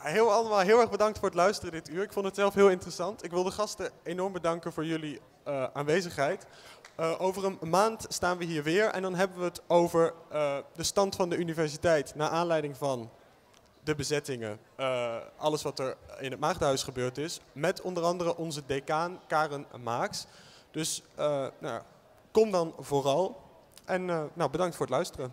heel, allemaal heel erg bedankt voor het luisteren dit uur. Ik vond het zelf heel interessant. Ik wil de gasten enorm bedanken voor jullie eh, aanwezigheid. Eh, over een maand staan we hier weer en dan hebben we het over eh, de stand van de universiteit... naar aanleiding van de bezettingen, eh, alles wat er in het Maagdenhuis gebeurd is... met onder andere onze decaan Karen Maaks... Dus nou, kom dan vooral. En nou, bedankt voor het luisteren.